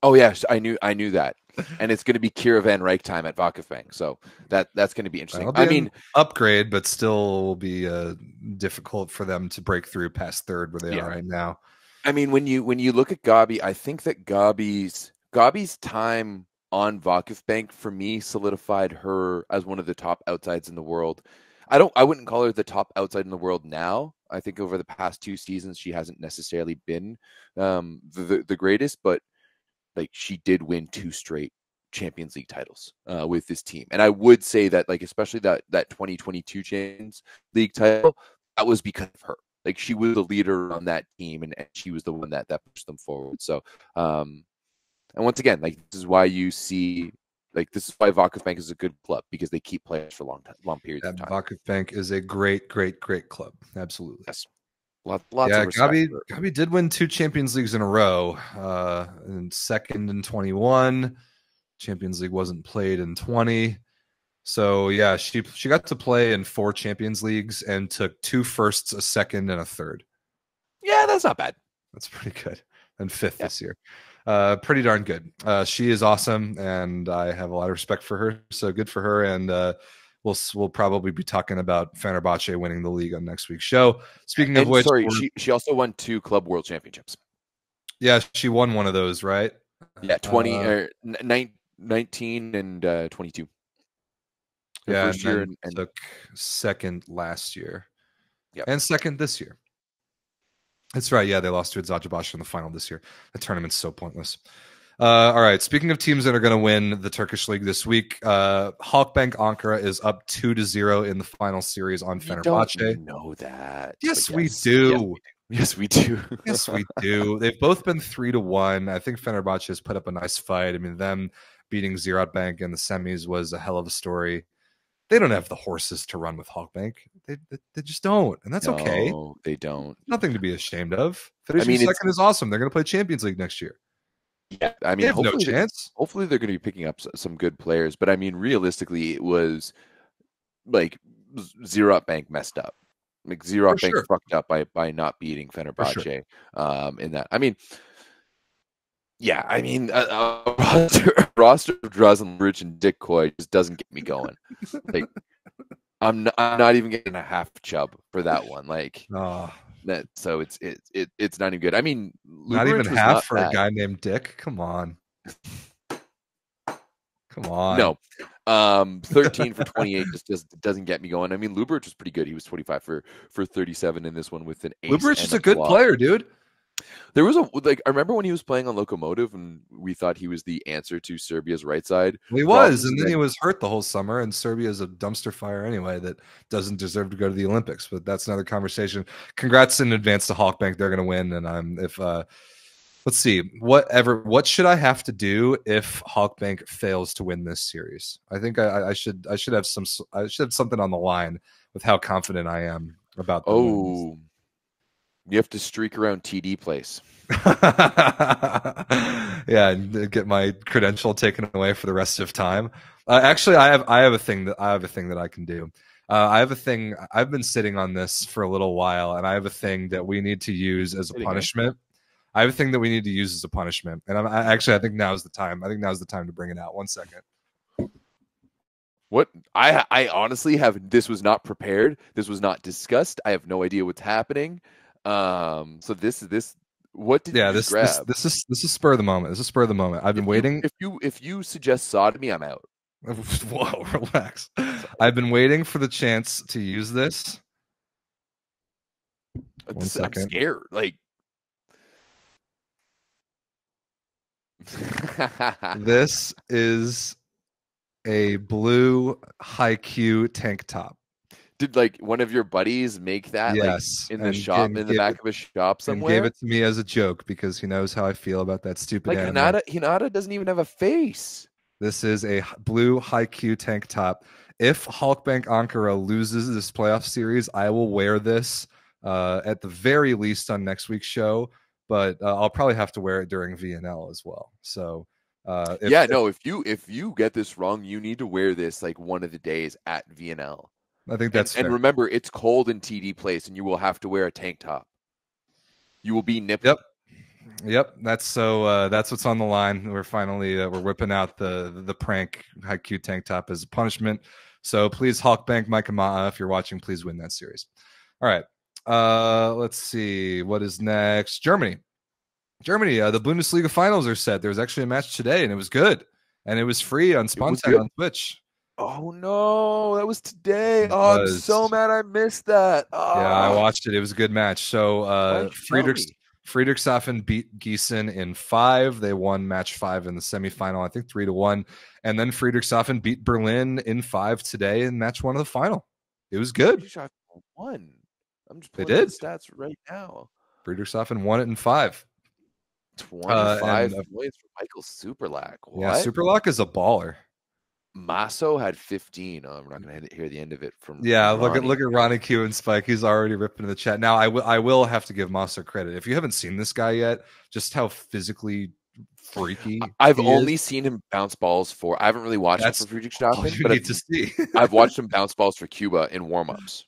[SPEAKER 2] Oh yes, I knew I knew that, and it's going to be Kiera Van Ryk time at Vakif Bank, so that that's going to be interesting.
[SPEAKER 3] Be
[SPEAKER 2] I mean,
[SPEAKER 3] upgrade, but still will be uh, difficult for them to break through past third where they
[SPEAKER 2] Yeah.
[SPEAKER 3] are right now.
[SPEAKER 2] I mean when you when you look at Gabi, I think that Gabi's Gabi's time on Vakif Bank for me solidified her as one of the top outsides in the world. I don't I wouldn't call her the top outside in the world now. I think over the past two seasons she hasn't necessarily been um, the, the greatest, but like she did win two straight Champions League titles uh, with this team. And I would say that like especially that that 2022 Champions League title that was because of her. Like she was the leader on that team and, and she was the one that that pushed them forward. So um and once again, like this is why you see like this is why Vakif Bank is a good club because they keep players for long time, long periods
[SPEAKER 3] Yeah,
[SPEAKER 2] of time.
[SPEAKER 3] Vakif Bank is a great, great, great club. Absolutely.
[SPEAKER 2] Yes. Lot, lots
[SPEAKER 3] yeah,
[SPEAKER 2] of
[SPEAKER 3] Gabi. Gabi did win two Champions Leagues in a row. Uh, and second in 21. Champions League wasn't played in 20. So yeah, she she got to play in four Champions Leagues and took two firsts, a second, and a third.
[SPEAKER 2] Yeah, that's not bad.
[SPEAKER 3] That's pretty good. And fifth
[SPEAKER 2] Yeah.
[SPEAKER 3] this year. Uh, pretty darn good. Uh, she is awesome, and I have a lot of respect for her. So good for her. And uh, we'll we'll probably be talking about Fenerbahce winning the league on next week's show. Speaking of
[SPEAKER 2] And
[SPEAKER 3] which,
[SPEAKER 2] sorry, she she also won two club world championships.
[SPEAKER 3] yeah, she won one of those, right?
[SPEAKER 2] Yeah, 20
[SPEAKER 3] Uh,
[SPEAKER 2] or n- nine- 19 and uh, 22. Her
[SPEAKER 3] yeah,
[SPEAKER 2] first
[SPEAKER 3] and
[SPEAKER 2] year and, and
[SPEAKER 3] took second last year.
[SPEAKER 2] Yep.
[SPEAKER 3] And second this year. That's right. Yeah, they lost to Zajabash in the final this year. The tournament's so pointless. Uh, all right. Speaking of teams that are going to win the Turkish league this week, uh, Halkbank Ankara is up two to zero in the final series on
[SPEAKER 2] you
[SPEAKER 3] Fenerbahce.
[SPEAKER 2] know that. but
[SPEAKER 3] Yes, we
[SPEAKER 2] yes,
[SPEAKER 3] do.
[SPEAKER 2] Yes, we do.
[SPEAKER 3] Yes, we do. They've both been three to one. I think Fenerbahce has put up a nice fight. I mean, them beating Ziraat Bank in the semis was a hell of a story. They don't have the horses to run with Halkbank. They, they, they just don't, and that's okay.
[SPEAKER 2] They don't.
[SPEAKER 3] Nothing to be ashamed of. Finishing
[SPEAKER 2] mean,
[SPEAKER 3] second is awesome. They're going to play Champions League next year.
[SPEAKER 2] Yeah, I mean,
[SPEAKER 3] no
[SPEAKER 2] hopefully, they-
[SPEAKER 3] chance.
[SPEAKER 2] hopefully they're going to be picking up some good players. But I mean, realistically, it was like Ziraat Bank messed up. Like
[SPEAKER 3] Ziraat
[SPEAKER 2] Bank
[SPEAKER 3] sure.
[SPEAKER 2] fucked up by by not beating Fenerbahce. Um, in that, I mean, yeah, I mean, uh, uh, roster, roster of Drazen Rich and Dick Coy just doesn't get me going. like, I'm not, I'm not even getting a half chub for that one. Like,
[SPEAKER 3] Oh,
[SPEAKER 2] That so it's it, it it's not even good. I mean,
[SPEAKER 3] not
[SPEAKER 2] Luburic
[SPEAKER 3] even half
[SPEAKER 2] not
[SPEAKER 3] for a guy named Dick. Come on. Come on.
[SPEAKER 2] No, um, thirteen for twenty-eight just, just doesn't get me going. I mean, Luburic was pretty good. He was twenty-five for for thirty-seven in this one with an ace. Luburic
[SPEAKER 3] is a good player, dude.
[SPEAKER 2] There was a like I remember when he was playing on Lokomotiv, and we thought he was the answer to Serbia's right side.
[SPEAKER 3] He was, and then he was hurt the whole summer, and Serbia is a dumpster fire anyway that doesn't deserve to go to the Olympics. But that's another conversation. Congrats in advance to Halkbank; they're going to win, and I'm if uh, let's see, whatever, what should I have to do if Halkbank fails to win this series? I think I, I should I should have some i should have something on the line with how confident I am about. them winning this.
[SPEAKER 2] Oh, you have to streak around TD place.
[SPEAKER 3] yeah, and get my credential taken away for the rest of time. Uh, actually, I have I have a thing that I have a thing that I can do. Uh, I have a thing. I've been sitting on this for a little while, and I have a thing that we need to use as a punishment. I have a thing that we need to use as a punishment, and I'm I, actually I think now is the time. I think now is the time to bring it out. One second.
[SPEAKER 2] What I I honestly have this was not prepared. This was not discussed. I have no idea what's happening. Um, so this is this. What did
[SPEAKER 3] Yeah,
[SPEAKER 2] you
[SPEAKER 3] this, this this is this is spur of the moment. This is spur of the moment. I've been
[SPEAKER 2] If you-
[SPEAKER 3] waiting.
[SPEAKER 2] if you if you suggest sodomy, I'm out.
[SPEAKER 3] Whoa, relax. I've been waiting for the chance to use this. One
[SPEAKER 2] This- I'm scared. Like.
[SPEAKER 3] This is a blue Haikyuu tank top.
[SPEAKER 2] Did like one of your buddies make that? like,
[SPEAKER 3] yes,
[SPEAKER 2] in the
[SPEAKER 3] and
[SPEAKER 2] shop, in the back
[SPEAKER 3] it-
[SPEAKER 2] of a shop
[SPEAKER 3] and
[SPEAKER 2] somewhere.
[SPEAKER 3] gave it to me as a joke because he knows how I feel about that stupid
[SPEAKER 2] like
[SPEAKER 3] animal.
[SPEAKER 2] Hinata, Hinata doesn't even have a face.
[SPEAKER 3] This is a blue Haikyuu tank top. If Halkbank Ankara loses this playoff series, I will wear this uh, at the very least on next week's show, but uh, I'll probably have to wear it during VNL as well. So, uh, if,
[SPEAKER 2] yeah, no. If you if you get this wrong, you need to wear this like one of the days at VNL.
[SPEAKER 3] I think that's
[SPEAKER 2] and
[SPEAKER 3] fair.
[SPEAKER 2] remember, it's cold in TD place, and you will have to wear a tank top. You will be nipped.
[SPEAKER 3] Yep. Yep, that's so. Uh, that's what's on the line. We're finally uh, we're whipping out the the prank Haikyuu tank top as a punishment. So please, Halkbank Mike Ama'a, if you're watching, please win that series. All right. Uh, let's see what is next. Germany, Germany. Uh, the Bundesliga finals are set. There was actually a match today, and it was good, and it was free on Spontan on Twitch.
[SPEAKER 2] Oh no, that was today.
[SPEAKER 3] It
[SPEAKER 2] Oh, I'm so mad I missed that.
[SPEAKER 3] Yeah, I
[SPEAKER 2] Ah.
[SPEAKER 3] watched it. It was a good match. So uh,
[SPEAKER 2] didn't you tell
[SPEAKER 3] Friedrichs. Friedrichshafen beat Gießen in five. They won match five in the semifinal, I think three to one. And then Friedrichshafen beat Berlin in five today in match one of the final. It was good.
[SPEAKER 2] One. I'm just
[SPEAKER 3] They did.
[SPEAKER 2] the stats right now.
[SPEAKER 3] Friedrichshafen won it in five.
[SPEAKER 2] Twenty-five
[SPEAKER 3] and, uh,
[SPEAKER 2] points for Michael Superlak. What?
[SPEAKER 3] Yeah, Superlak is a baller.
[SPEAKER 2] Masso had 15. Um, oh, I'm not going to hear the end of it from.
[SPEAKER 3] Yeah,
[SPEAKER 2] from
[SPEAKER 3] look at
[SPEAKER 2] Ronnie.
[SPEAKER 3] look at Ronnie Q and Spike. He's already ripping in the chat. Now I will I will have to give Massa credit. If you haven't seen this guy yet, just how physically freaky.
[SPEAKER 2] I've only
[SPEAKER 3] is,
[SPEAKER 2] seen him bounce balls for. I haven't really watched
[SPEAKER 3] That's
[SPEAKER 2] him for
[SPEAKER 3] you
[SPEAKER 2] but
[SPEAKER 3] need
[SPEAKER 2] I've,
[SPEAKER 3] to see.
[SPEAKER 2] I've watched him bounce balls for Cuba in warm-ups.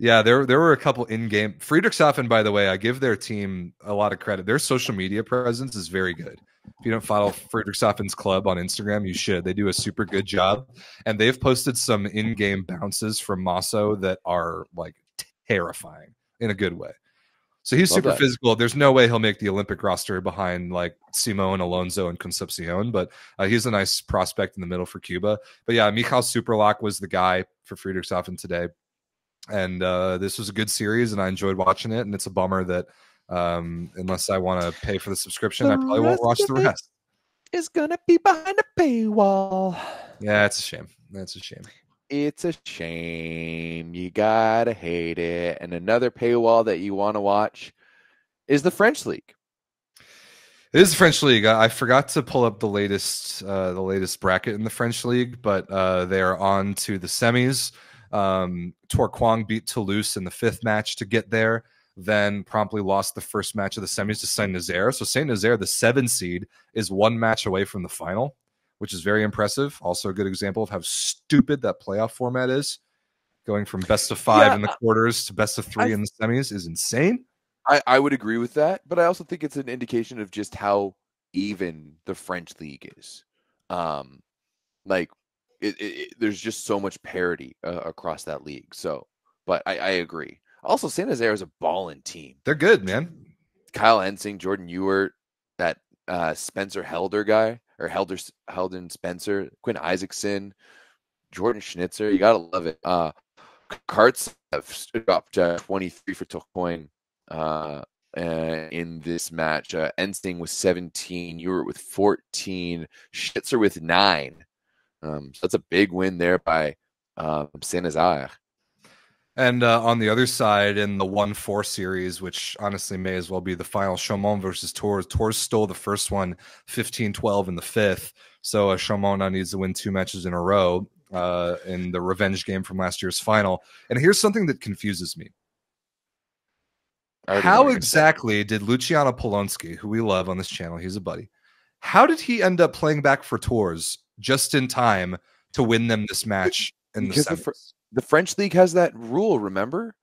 [SPEAKER 3] Yeah, there there were a couple in game. Friedrichshafen, by the way, I give their team a lot of credit. Their social media presence is very good. If you don't follow Friedrichshafen's club on Instagram, you should. They do a super good job, and they've posted some in-game bounces from Masso that are like terrifying in a good way. So he's
[SPEAKER 2] Love
[SPEAKER 3] super
[SPEAKER 2] that.
[SPEAKER 3] physical. There's no way he'll make the Olympic roster behind like Simone, Alonso, and Concepcion, but uh, he's a nice prospect in the middle for Cuba. But yeah, Michal Superlak was the guy for Friedrichshafen today and uh, this was a good series and i enjoyed watching it and it's a bummer that um, unless i want to pay for the subscription i probably won't watch the rest
[SPEAKER 2] It's gonna be behind a paywall.
[SPEAKER 3] yeah it's a shame that's a shame
[SPEAKER 2] It's a shame. You gotta hate it. And another paywall that you want to watch is the French League.
[SPEAKER 3] it is the french league i, I forgot to pull up the latest uh, the latest bracket in the french league but uh, they are on to the semis um, Tourcoing beat toulouse in the fifth match to get there then promptly lost the first match of the semis to saint nazaire so saint nazaire the seven seed is one match away from the final which is very impressive. Also, a good example of how stupid that playoff format is. Going from best of five
[SPEAKER 2] Yeah,
[SPEAKER 3] in the quarters to best of three
[SPEAKER 2] I-
[SPEAKER 3] in the semis is insane.
[SPEAKER 2] I, I would agree with that, but I also think it's an indication of just how even the French league is. Um, like it, it, there's just so much parity uh, across that league. So, but I, I agree. Also, San Jose is a balling team.
[SPEAKER 3] They're good, man.
[SPEAKER 2] Kyle Ensing, Jordan Ewert, that uh, Spencer Helder guy, or Helder Helden Spencer, Quinn Isaacson, Jordan Schnitzer. You gotta love it. Uh, Carts have stood up to 23 for Tourcoing uh, uh, in this match. Uh, Ensing with 17, Ewert with 14, Schnitzer with nine. Um, so that's a big win there by um, Saint Nazaire.
[SPEAKER 3] And uh, on the other side, in the 1 4 series, which honestly may as well be the final Chaumont versus Tours, Tours stole the first one 15 12 in the fifth. So uh, Chaumont now needs to win two matches in a row uh, in the revenge game from last year's final. And here's something that confuses me. How exactly did Luciano Palonsky, who we love on this channel, he's a buddy, how did he end up playing back for Tours just in time to win them this match in
[SPEAKER 2] because
[SPEAKER 3] the
[SPEAKER 2] the, fr- the French league has that rule. Remember,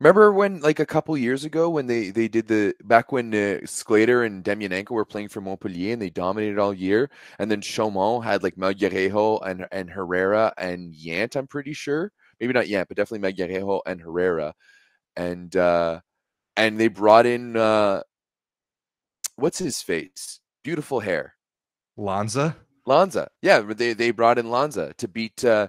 [SPEAKER 2] remember when like a couple years ago when they they did the back when uh, Sclater and Demianenko were playing for Montpellier and they dominated all year, and then Chaumont had like Melgarejo and and Herrera and Yant. I'm pretty sure, maybe not Yant, but definitely Melgarejo and Herrera, and uh and they brought in uh what's his face, beautiful hair.
[SPEAKER 3] Lanza.
[SPEAKER 2] Lanza. Yeah, they they brought in Lanza to beat uh,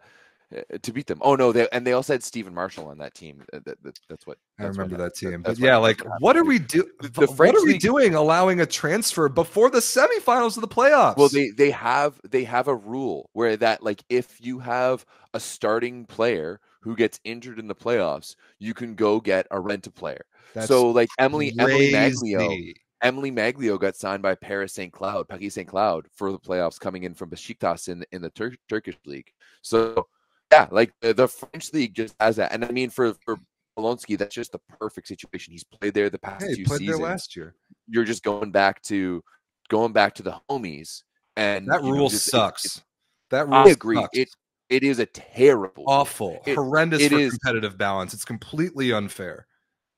[SPEAKER 2] uh, to beat them. Oh no, they and they also had Stephen Marshall on that team. That, that, that's what
[SPEAKER 3] I
[SPEAKER 2] that's what
[SPEAKER 3] remember that team.
[SPEAKER 2] That's
[SPEAKER 3] But yeah, like what are we do?
[SPEAKER 2] The
[SPEAKER 3] what
[SPEAKER 2] French
[SPEAKER 3] are we
[SPEAKER 2] league-
[SPEAKER 3] doing allowing a transfer before the semifinals of the playoffs?
[SPEAKER 2] Well, they they have they have a rule where that like if you have a starting player who gets injured in the playoffs, you can go get a rent a player.
[SPEAKER 3] That's
[SPEAKER 2] so like Emily Emily Maglio,
[SPEAKER 3] crazy.
[SPEAKER 2] Emily Maglio got signed by Paris Saint Cloud, Paris Saint Cloud for the playoffs coming in from Besiktas in in the Tur- Turkish league. So yeah, like the, the French league just has that, and I mean for for Palonsky, that's just the perfect situation. He's played there the past
[SPEAKER 3] Hey,
[SPEAKER 2] two
[SPEAKER 3] played
[SPEAKER 2] seasons.
[SPEAKER 3] there last year.
[SPEAKER 2] You're just going back to going back to the homies, and
[SPEAKER 3] That
[SPEAKER 2] you know,
[SPEAKER 3] rule
[SPEAKER 2] just-
[SPEAKER 3] sucks.
[SPEAKER 2] it-
[SPEAKER 3] that rule
[SPEAKER 2] I agree.
[SPEAKER 3] sucks.
[SPEAKER 2] It it is a terrible,
[SPEAKER 3] awful,
[SPEAKER 2] It-
[SPEAKER 3] horrendous
[SPEAKER 2] it
[SPEAKER 3] for
[SPEAKER 2] is-
[SPEAKER 3] competitive balance. It's completely unfair.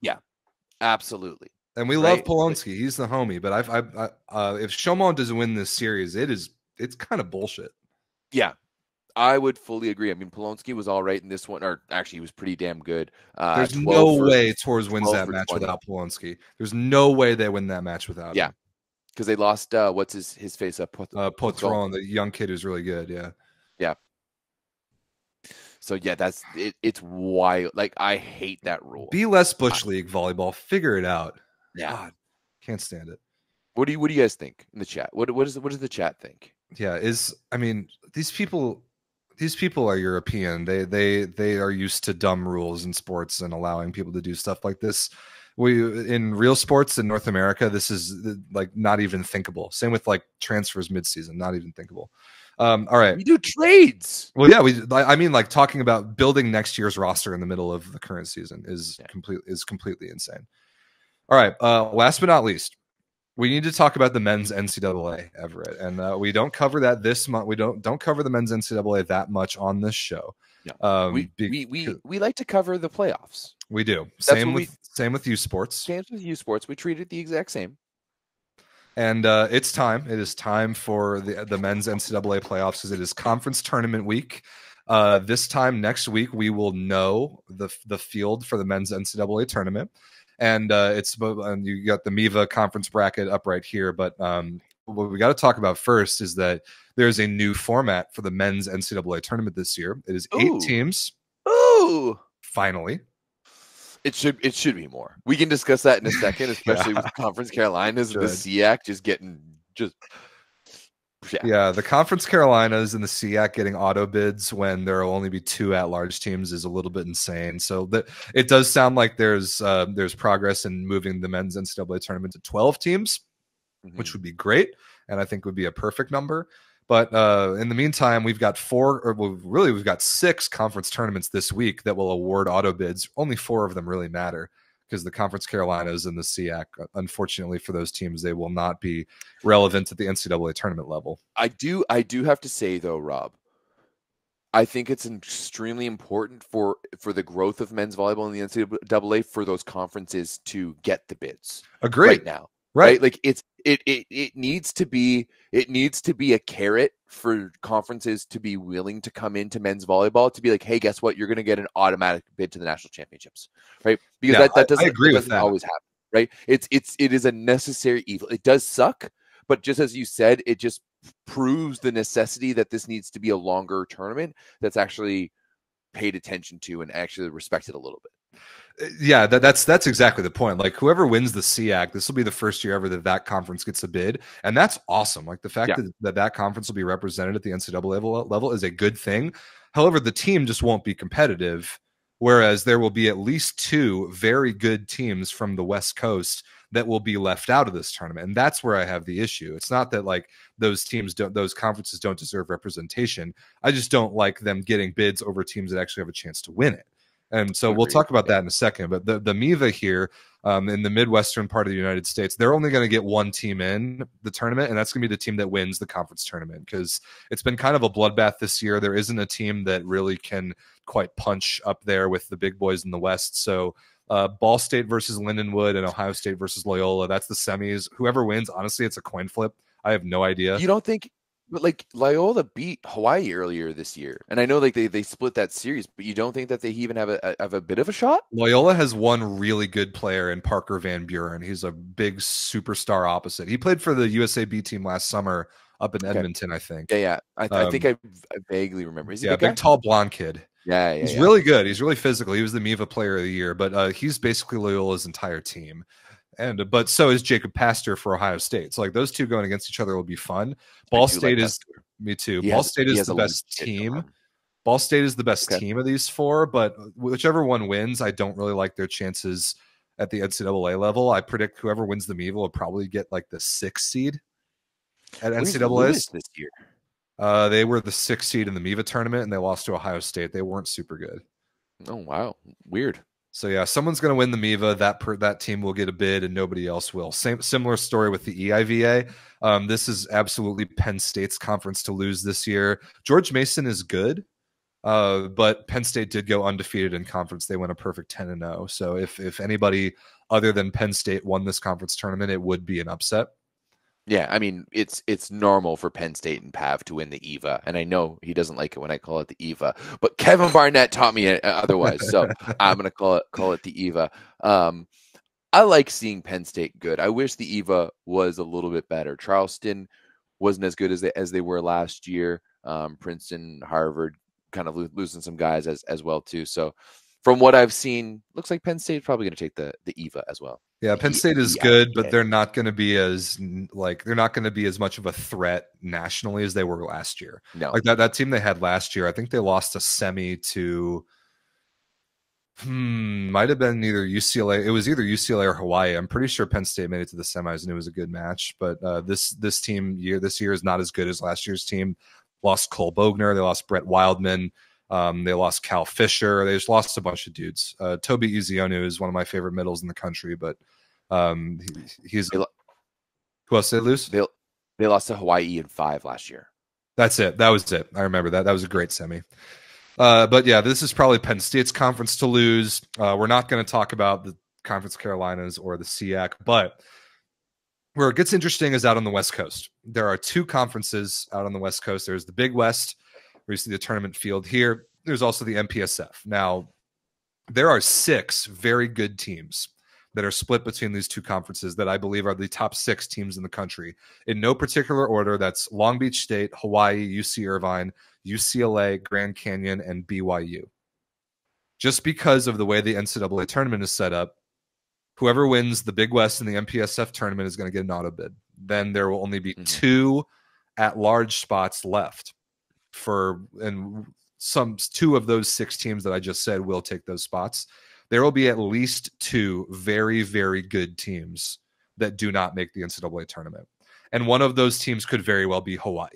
[SPEAKER 3] Yeah.
[SPEAKER 2] Absolutely.
[SPEAKER 3] And we love
[SPEAKER 2] Right.
[SPEAKER 3] Palonsky; he's the homie. But I've, I've I, uh, if Chaumont doesn't win this series, it is it's kind of bullshit.
[SPEAKER 2] Yeah, I would fully agree. I mean, Palonsky was all right in this one, or actually, he was pretty damn good. Uh,
[SPEAKER 3] There's no
[SPEAKER 2] for-
[SPEAKER 3] way Torres wins that match
[SPEAKER 2] 20.
[SPEAKER 3] without Palonsky. There's no way they win that match without
[SPEAKER 2] Yeah. because they lost. Uh, what's his his face up? Pot-
[SPEAKER 3] Uh,
[SPEAKER 2] Potron.
[SPEAKER 3] Potron, the young kid who's really good. Yeah, yeah.
[SPEAKER 2] So yeah, that's it, it's wild. Like I hate that rule.
[SPEAKER 3] Be less bush league volleyball. Figure it out.
[SPEAKER 2] Yeah.
[SPEAKER 3] God, can't stand it.
[SPEAKER 2] What do you What do you guys think in the chat? What What is What does the chat think?
[SPEAKER 3] Yeah, is I mean these people these people are European. They they they are used to dumb rules in sports and allowing people to do stuff like this. We in real sports in North America, this is like not even thinkable. Same with like transfers midseason, not even thinkable. Um, all right.
[SPEAKER 2] We do trades.
[SPEAKER 3] Well, yeah, we. I I mean, like talking about building next year's roster in the middle of the current season is
[SPEAKER 2] Yeah.
[SPEAKER 3] complete is completely insane. All right. Uh, last but not least, we need to talk about the men's NCAA, Everett, and uh, we don't cover that this month. We don't don't cover the men's NCAA that much on this show.
[SPEAKER 2] Yeah.
[SPEAKER 3] Um,
[SPEAKER 2] we, we we we like to cover the playoffs.
[SPEAKER 3] we do.
[SPEAKER 2] That's
[SPEAKER 3] Same with same with you sports.
[SPEAKER 2] Same with U Sports. We treat it the exact same.
[SPEAKER 3] And uh, it's time. It is time for the the men's NCAA playoffs because it is conference tournament week. Uh, this time next week, we will know the the field for the men's NCAA tournament, and uh, it's and you got the MIVA conference bracket up right here. But um, what we got to talk about first is that there's a new format for the men's NCAA tournament this year. It is eight
[SPEAKER 2] Ooh.
[SPEAKER 3] teams.
[SPEAKER 2] Ooh.
[SPEAKER 3] Finally,
[SPEAKER 2] It should it should be more. We can discuss that in a second, especially with Conference Carolinas and the. SEAC just getting just yeah.
[SPEAKER 3] Yeah, the Conference Carolinas and the SEAC getting auto bids when there will only be two at-large teams is a little bit insane. So that it does sound like there's uh, there's progress in moving the men's NCAA tournament to 12 teams, which
[SPEAKER 2] Mhm.
[SPEAKER 3] would be great, and I think would be a perfect number. But uh, in the meantime, we've got four, or well, really, we've got six conference tournaments this week that will award auto bids. Only four of them really matter because the Conference Carolinas and the SEAC, uh, unfortunately for those teams, they will not be relevant at the NCAA tournament level.
[SPEAKER 2] I do I do have to say though, Rob, I think it's extremely important for for the growth of men's volleyball in the NCAA for those conferences to get the bids
[SPEAKER 3] Agreed.
[SPEAKER 2] right now.
[SPEAKER 3] Right.
[SPEAKER 2] Like it's it, it it needs to be it needs to be a carrot for conferences to be willing to come into men's volleyball to be like, hey, guess what? You're going to get an automatic bid to the national championships, right? Because that, that
[SPEAKER 3] I- I
[SPEAKER 2] doesn't,
[SPEAKER 3] agree with
[SPEAKER 2] doesn't
[SPEAKER 3] that.
[SPEAKER 2] always happen, right? It's it's it is a necessary evil. It does suck, but just as you said, it just proves the necessity that this needs to be a longer tournament that's actually paid attention to and actually respected a little bit.
[SPEAKER 3] Uh, yeah that, that's that's exactly the point. Like whoever wins the SEAC this will be the first year ever that that conference gets a bid and that's awesome. Like the fact
[SPEAKER 2] Yeah.
[SPEAKER 3] that, that that conference will be represented at the ncaa level, level is a good thing. However the team just won't be competitive whereas there will be at least two very good teams from the west coast that will be left out of this tournament and that's where i have the issue. It's not that like those teams don't those conferences don't deserve representation. I just don't like them getting bids over teams that actually have a chance to win it and so we'll talk about that in a second. But the, the MIVA here um, in the Midwestern part of the United States, they're only going to get one team in the tournament, and that's going to be the team that wins the conference tournament because it's been kind of a bloodbath this year. There isn't a team that really can quite punch up there with the big boys in the West. So uh, Ball State versus Lindenwood and Ohio State versus Loyola, that's the semis. Whoever wins, honestly, it's a coin flip. I have no idea.
[SPEAKER 2] You don't think, but like Loyola beat Hawaii earlier this year, and I know like they, they split that series, but you don't think that they even have a, have a bit of a shot?
[SPEAKER 3] Loyola has one really good player in Parker Van Buren. He's a big superstar opposite. He played for the USA B team last summer up in
[SPEAKER 2] Okay.
[SPEAKER 3] Edmonton, I think.
[SPEAKER 2] Yeah, yeah. I, I think
[SPEAKER 3] Um,
[SPEAKER 2] I, I vaguely remember. Is he
[SPEAKER 3] yeah,
[SPEAKER 2] a big
[SPEAKER 3] big, tall, blonde kid.
[SPEAKER 2] Yeah, yeah.
[SPEAKER 3] He's
[SPEAKER 2] yeah.
[SPEAKER 3] really good. He's really physical. He was the MIVA player of the year, but uh, he's basically Loyola's entire team. And but so is Jacob Pastor for Ohio State. So like those two going against each other will be fun. Ball
[SPEAKER 2] like
[SPEAKER 3] State
[SPEAKER 2] that
[SPEAKER 3] is
[SPEAKER 2] story.
[SPEAKER 3] me too.
[SPEAKER 2] He
[SPEAKER 3] Ball
[SPEAKER 2] has-
[SPEAKER 3] State is the best team. Ball State is the best
[SPEAKER 2] Okay.
[SPEAKER 3] team of these four, but whichever one wins, I don't really like their chances at the NCAA level. I predict whoever wins the MIVA will probably get like the sixth seed at NCAA.
[SPEAKER 2] This year.
[SPEAKER 3] Uh, they were the sixth seed in the MIVA tournament, and they lost to Ohio State. They weren't super good.
[SPEAKER 2] Oh wow, weird.
[SPEAKER 3] So yeah, someone's going to win the MIVA. That per, that team will get a bid, and nobody else will. Same similar story with the EIVA. Um, this is absolutely Penn State's conference to lose this year. George Mason is good, uh, but Penn State did go undefeated in conference. They went a perfect ten and zero. So if if anybody other than Penn State won this conference tournament, it would be an upset.
[SPEAKER 2] Yeah, I mean it's it's normal for Penn State and Pav to win the EVA, and I know he doesn't like it when I call it the EVA, but Kevin Barnett taught me uh, otherwise, so I'm gonna call it call it the EVA. Um, I like seeing Penn State good. I wish the EVA was a little bit better. Charleston wasn't as good as they as they were last year. Um, Princeton, Harvard, kind of lo- losing some guys as as well too. So, from what I've seen, looks like Penn State's probably gonna take the the EVA as well.
[SPEAKER 3] Yeah, Penn State is
[SPEAKER 2] EIVA.
[SPEAKER 3] good, but they're not going to be as like they're not going to be as much of a threat nationally as they were last year.
[SPEAKER 2] No,
[SPEAKER 3] Like that that team they had last year, I think they lost a semi to hmm, might have been either UCLA. It was either UCLA or Hawaii. I'm pretty sure Penn State made it to the semis and it was a good match. But uh, this this team year this year is not as good as last year's team. Lost Cole Bogner, they lost Brett Wildman, um, they lost Cal Fisher, they just lost a bunch of dudes. Uh, Toby Ezeonu is one of my favorite middles in the country, but um, he, he's
[SPEAKER 2] lo-
[SPEAKER 3] who else did they lose?
[SPEAKER 2] they they lost to Hawaii in five last year.
[SPEAKER 3] That's it. That was it. I remember that. That was a great semi. Uh, but yeah, this is probably Penn State's conference to lose. Uh, we're not going to talk about the Conference Carolinas or the SEAC, but where it gets interesting is out on the West Coast. There are two conferences out on the West Coast. There's the Big West, where you see the tournament field here. There's also the MPSF. Now, there are six very good teams that are split between these two conferences that I believe are the top six teams in the country in no particular order. That's Long Beach State, Hawaii, UC Irvine, UCLA, Grand Canyon, and BYU. Just because of the way the NCAA tournament is set up, whoever wins the Big West and the MPSF tournament is going to get an auto bid. Then there will only be
[SPEAKER 2] Mhm.
[SPEAKER 3] two at large spots left for, and some two of those six teams that I just said will take those spots. There will be at least two very, very good teams that do not make the NCAA tournament. And one of those teams could very well be Hawaii.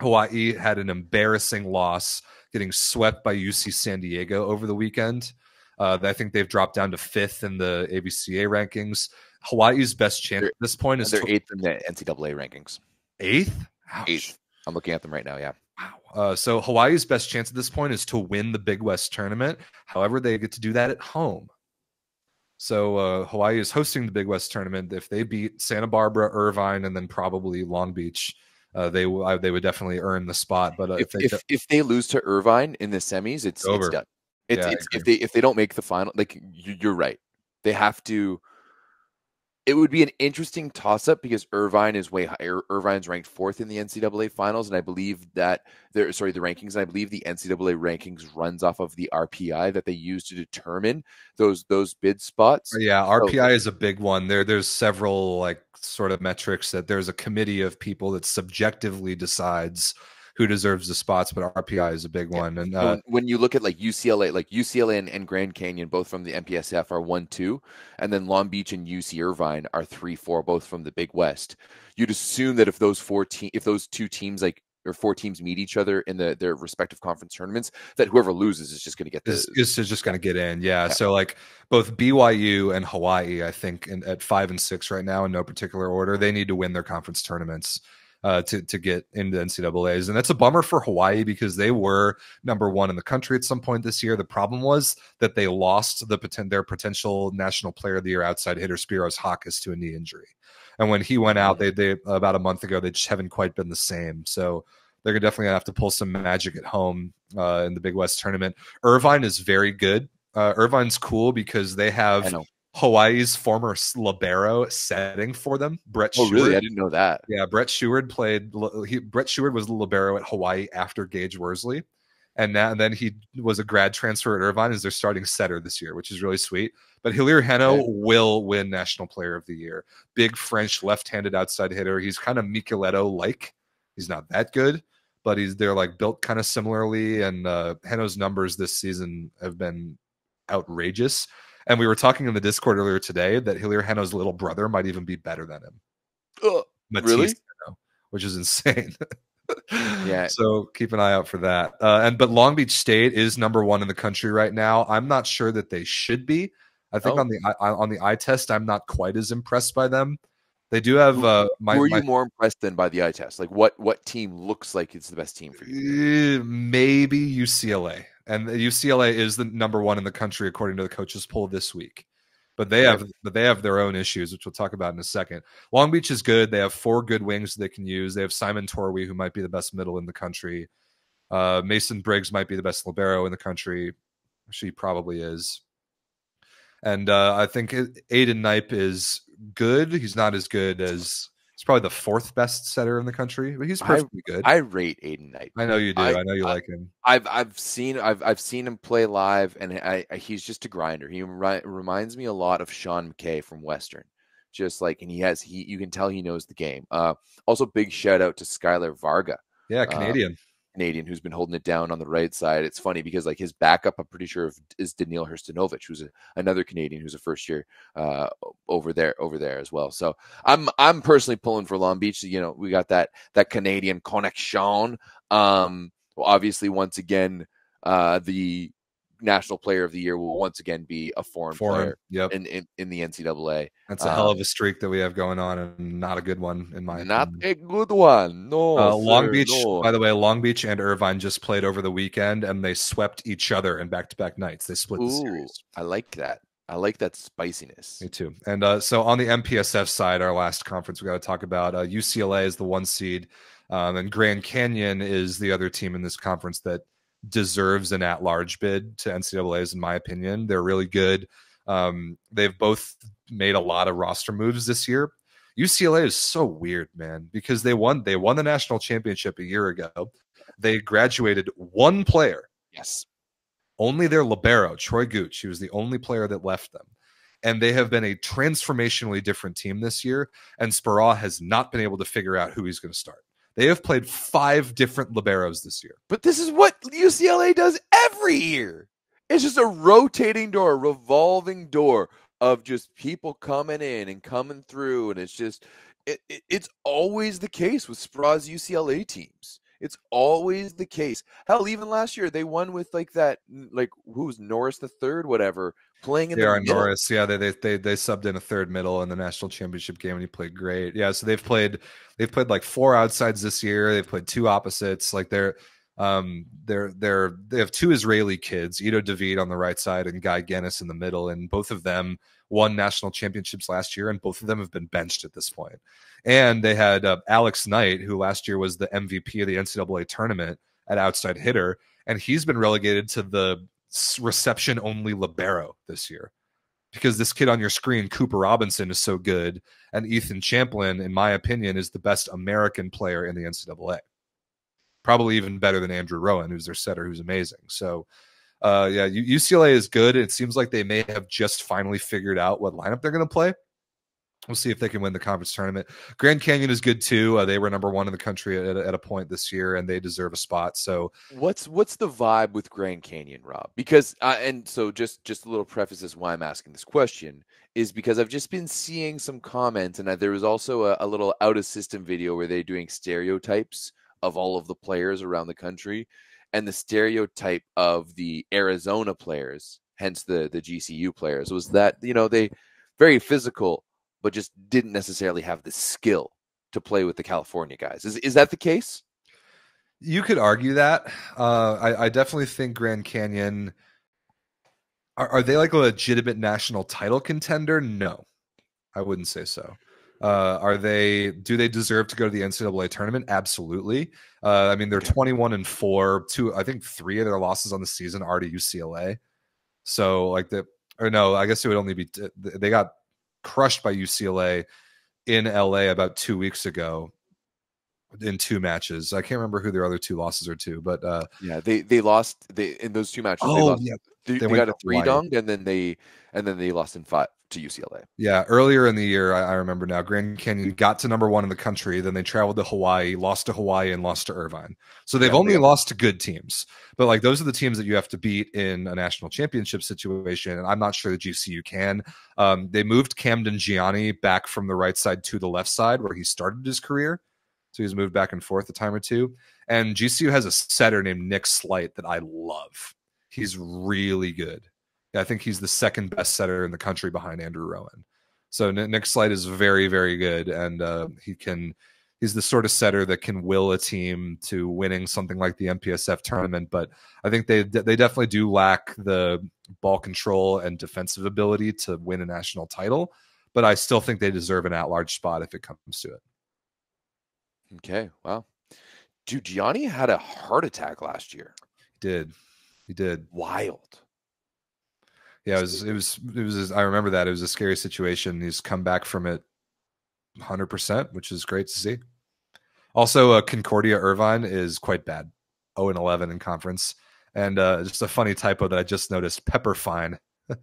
[SPEAKER 3] Hawaii had an embarrassing loss, getting swept by UC San Diego over the weekend. Uh, I think they've dropped down to fifth in the AVCA rankings. Hawaii's best chance
[SPEAKER 2] They're-
[SPEAKER 3] at this point is
[SPEAKER 2] They're eighth in the NCAA rankings.
[SPEAKER 3] eighth. Ouch.
[SPEAKER 2] Eighth. I'm looking at them right now. Yeah.
[SPEAKER 3] Wow. Uh, so Hawaii's best chance at this point is to win the Big West tournament. However, they get to do that at home. So uh, Hawaii is hosting the Big West tournament. If they beat Santa Barbara, Irvine, and then probably Long Beach, uh, they w- uh, they would definitely earn the spot. But uh,
[SPEAKER 2] if,
[SPEAKER 3] they
[SPEAKER 2] if, if they lose to Irvine in the semis, it's,
[SPEAKER 3] Over.
[SPEAKER 2] it's done. It's,
[SPEAKER 3] Yeah,
[SPEAKER 2] it's if they if they don't make the final, like you're right, they have to. It would be an interesting toss up because Irvine is way higher. Irvine's ranked fourth in the NCAA finals, and I believe that they're sorry the rankings. And I believe the NCAA rankings runs off of the RPI that they use to determine those those bid spots.
[SPEAKER 3] yeah, RPI is a big one. There there's several like sort of metrics that there's a committee of people that subjectively decides who deserves the spots, but RPI is a big
[SPEAKER 2] Yeah.
[SPEAKER 3] one. And uh,
[SPEAKER 2] when, you look at like UCLA, like UCLA and, and Grand Canyon, both from the MPSF, are one two, and then Long Beach and UC Irvine are three four, both from the Big West. You'd assume that if those four te- if those two teams like or four teams meet each other in the their respective conference tournaments, that whoever loses is just going to get this.
[SPEAKER 3] is, is just going to get in. Yeah.
[SPEAKER 2] Yeah.
[SPEAKER 3] So like both BYU and Hawaii, I think in, at five and six right now in no particular order, they need to win their conference tournaments uh, to to get into NCAA's, and that's a bummer for Hawaii because they were number one in the country at some point this year. The problem was that they lost the poten- their potential national player of the year outside hitter Spyros Chakas to a knee injury, and when he went out, they they about a month ago they just haven't quite been the same. So they're gonna definitely gonna have to pull some magic at home uh, in the Big West tournament. Irvine is very good. Uh, Irvine's cool because they have. Hawaii's former libero setting for them. Brett
[SPEAKER 2] Oh, really?
[SPEAKER 3] Sheward.
[SPEAKER 2] I didn't know that.
[SPEAKER 3] Yeah, Brett Sheward played. He, Brett Sheward was the libero at Hawaii after Gage Worsley, and now and then he was a grad transfer at Irvine as their starting setter this year, which is really sweet. But Hilir Henno
[SPEAKER 2] Okay.
[SPEAKER 3] will win National Player of the Year. Big French left-handed outside hitter. He's kind of Michieletto like. He's not that good, but he's they're like built kind of similarly. And uh, Henno's numbers this season have been outrageous. And we were talking in the Discord earlier today that Hilir Henno's little brother might even be better than him.
[SPEAKER 2] Ugh.
[SPEAKER 3] Matisse
[SPEAKER 2] Really?
[SPEAKER 3] Henno, which is insane.
[SPEAKER 2] Yeah.
[SPEAKER 3] So keep an eye out for that. Uh, and but Long Beach State is number one in the country right now. I'm not sure that they should be. I think
[SPEAKER 2] Oh.
[SPEAKER 3] on the I- on the eye test, I'm not quite as impressed by them. They do have uh, my,
[SPEAKER 2] Were
[SPEAKER 3] my
[SPEAKER 2] you more impressed than by the eye test? Like what what team looks like it's the best team for you?
[SPEAKER 3] Uh, maybe UCLA, and the UCLA is the number one in the country according to the coaches poll this week. But they have but they have their own issues, which we'll talk about in a second. Long Beach is good. They have four good wings they can use. They have Simon Torwie, who might be the best middle in the country. Uh, Mason Briggs might be the best libero in the country. She probably is. And uh, I think Aiden Knipe is good. He's not as good as he's probably the fourth best setter in the country, but he's
[SPEAKER 2] I-
[SPEAKER 3] perfectly good.
[SPEAKER 2] I rate Aiden Knipe.
[SPEAKER 3] I know you do.
[SPEAKER 2] I-
[SPEAKER 3] I, know you
[SPEAKER 2] I-
[SPEAKER 3] like him.
[SPEAKER 2] I've I've seen I've I've seen him play live, and I, I he's just a grinder. He ri- reminds me a lot of Sean McKay from Western, just like, and he has he you can tell he knows the game. Uh, also big shout out to Skylar Varga,
[SPEAKER 3] Yeah, Canadian.
[SPEAKER 2] Canadian, who's been holding it down on the right side. It's funny because like his backup, I'm pretty sure is Daniil Herstanovich, who's a, another Canadian who's a first year uh, over there over there as well. So I'm I'm personally pulling for Long Beach. You know, we got that that Canadian connection. Um, obviously, once again, uh, the national player of the year will once again be a foreign,
[SPEAKER 3] Foreign.
[SPEAKER 2] player
[SPEAKER 3] Yep.
[SPEAKER 2] in, in, in the NCAA.
[SPEAKER 3] That's a hell of
[SPEAKER 2] um,
[SPEAKER 3] a streak that we have going on and not a good one in my
[SPEAKER 2] Not
[SPEAKER 3] opinion.
[SPEAKER 2] a good one. No,
[SPEAKER 3] Uh, Long
[SPEAKER 2] sir,
[SPEAKER 3] Beach,
[SPEAKER 2] no.
[SPEAKER 3] by the way, Long Beach and Irvine just played over the weekend and they swept each other in back to back nights. They split the series.
[SPEAKER 2] I like that. I like that spiciness.
[SPEAKER 3] Me too. And uh, so on the MPSF side, our last conference we got to talk about uh, UCLA is the one seed, um, and Grand Canyon is the other team in this conference that deserves an at-large bid to NCAA's, in my opinion. They're really good. Um, they've both made a lot of roster moves this year. UCLA is so weird, man, because they won they won the national championship a year ago. They graduated one player
[SPEAKER 2] Yes.
[SPEAKER 3] only their libero, Troy Gooch. He was the only player that left them. And they have been a transformationally different team this year. And Speraw has not been able to figure out who he's going to start. They have played five different liberos this year.
[SPEAKER 2] But this is what UCLA does every year. It's just a rotating door, a revolving door of just people coming in and coming through, and it's just it, it- it's always the case with Speraw's UCLA teams. It's always the case. Hell, even last year they won with like that, like who's Norris the third, whatever, playing in
[SPEAKER 3] They
[SPEAKER 2] the middle.
[SPEAKER 3] Norris. Yeah, they, they they they subbed in a third middle in the national championship game and he played great. Yeah, so they've played they've played like four outsides this year. They've played two opposites. Like they're Um, they're they're they have two Israeli kids, Ido David on the right side and Guy Genis in the middle, and both of them won national championships last year, and both of them have been benched at this point. And they had uh, Alex Knight, who last year was the MVP of the NCAA tournament at outside hitter, and he's been relegated to the reception only libero this year because this kid on your screen, Cooper Robinson, is so good, and Ethan Champlin, in my opinion, is the best American player in the NCAA. Probably even better than Andrew Rowan, who's their setter, who's amazing. So, uh, yeah, UCLA is good. It seems like they may have just finally figured out what lineup they're going to play. We'll see if they can win the conference tournament. Grand Canyon is good too. Uh, they were number one in the country at, at, a point this year, and they deserve a spot. So,
[SPEAKER 2] what's what's the vibe with Grand Canyon, Rob? Because uh, and so just just a little preface as why I'm asking this question is because I've just been seeing some comments, and there was also a, a little out of system video where they're doing stereotypes of all of the players around the country, and the stereotype of the Arizona players, hence the the GCU players, was that you know they very physical but just didn't necessarily have the skill to play with the California guys. Is is that the case?
[SPEAKER 3] You could argue that. Uh, I, I, definitely think Grand Canyon. Are, are, they like a legitimate national title contender? No, I wouldn't say so. Uh, are they? Do they deserve to go to the NCAA tournament? Absolutely. Uh, I mean, they're twenty-one and four. Two, I think, three of their losses on the season are to UCLA. So, like the, or no, I guess it would only be. They got crushed by UCLA in LA about two weeks ago in two matches. I can't remember who their other two losses are to, but uh,
[SPEAKER 2] yeah, they they lost they in those two matches.
[SPEAKER 3] Oh,
[SPEAKER 2] they lost,
[SPEAKER 3] yeah.
[SPEAKER 2] They, they, they got a three dunk and then they and then they lost in five to UCLA.
[SPEAKER 3] Yeah, earlier in the year, I, I, remember now. Grand Canyon got to number one in the country. Then they traveled to Hawaii, lost to Hawaii, and lost to Irvine. So they've yeah, only they lost to good teams. But like those are the teams that you have to beat in a national championship situation. And I'm not sure that GCU can. Um, they moved Camden Gianni back from the right side to the left side where he started his career. So he's moved back and forth a time or two. And GCU has a setter named Nick Slight that I love. He's really good. I think he's the second best setter in the country behind Andrew Rowan. So Nick Slight is very, very good, and uh, he can. He's the sort of setter that can will a team to winning something like the MPSF tournament. But I think they they definitely do lack the ball control and defensive ability to win a national title. But I still think they deserve an at-large spot if it comes to it.
[SPEAKER 2] Okay, wow, dude, Gianni had a heart attack last year.
[SPEAKER 3] He did he did
[SPEAKER 2] wild?
[SPEAKER 3] Yeah, it was it was it was. I remember that it was a scary situation. He's come back from it, hundred percent, which is great to see. Also, uh, Concordia Irvine is quite bad, zero oh and eleven in conference, and uh, just a funny typo that I just noticed: Pepper Fine.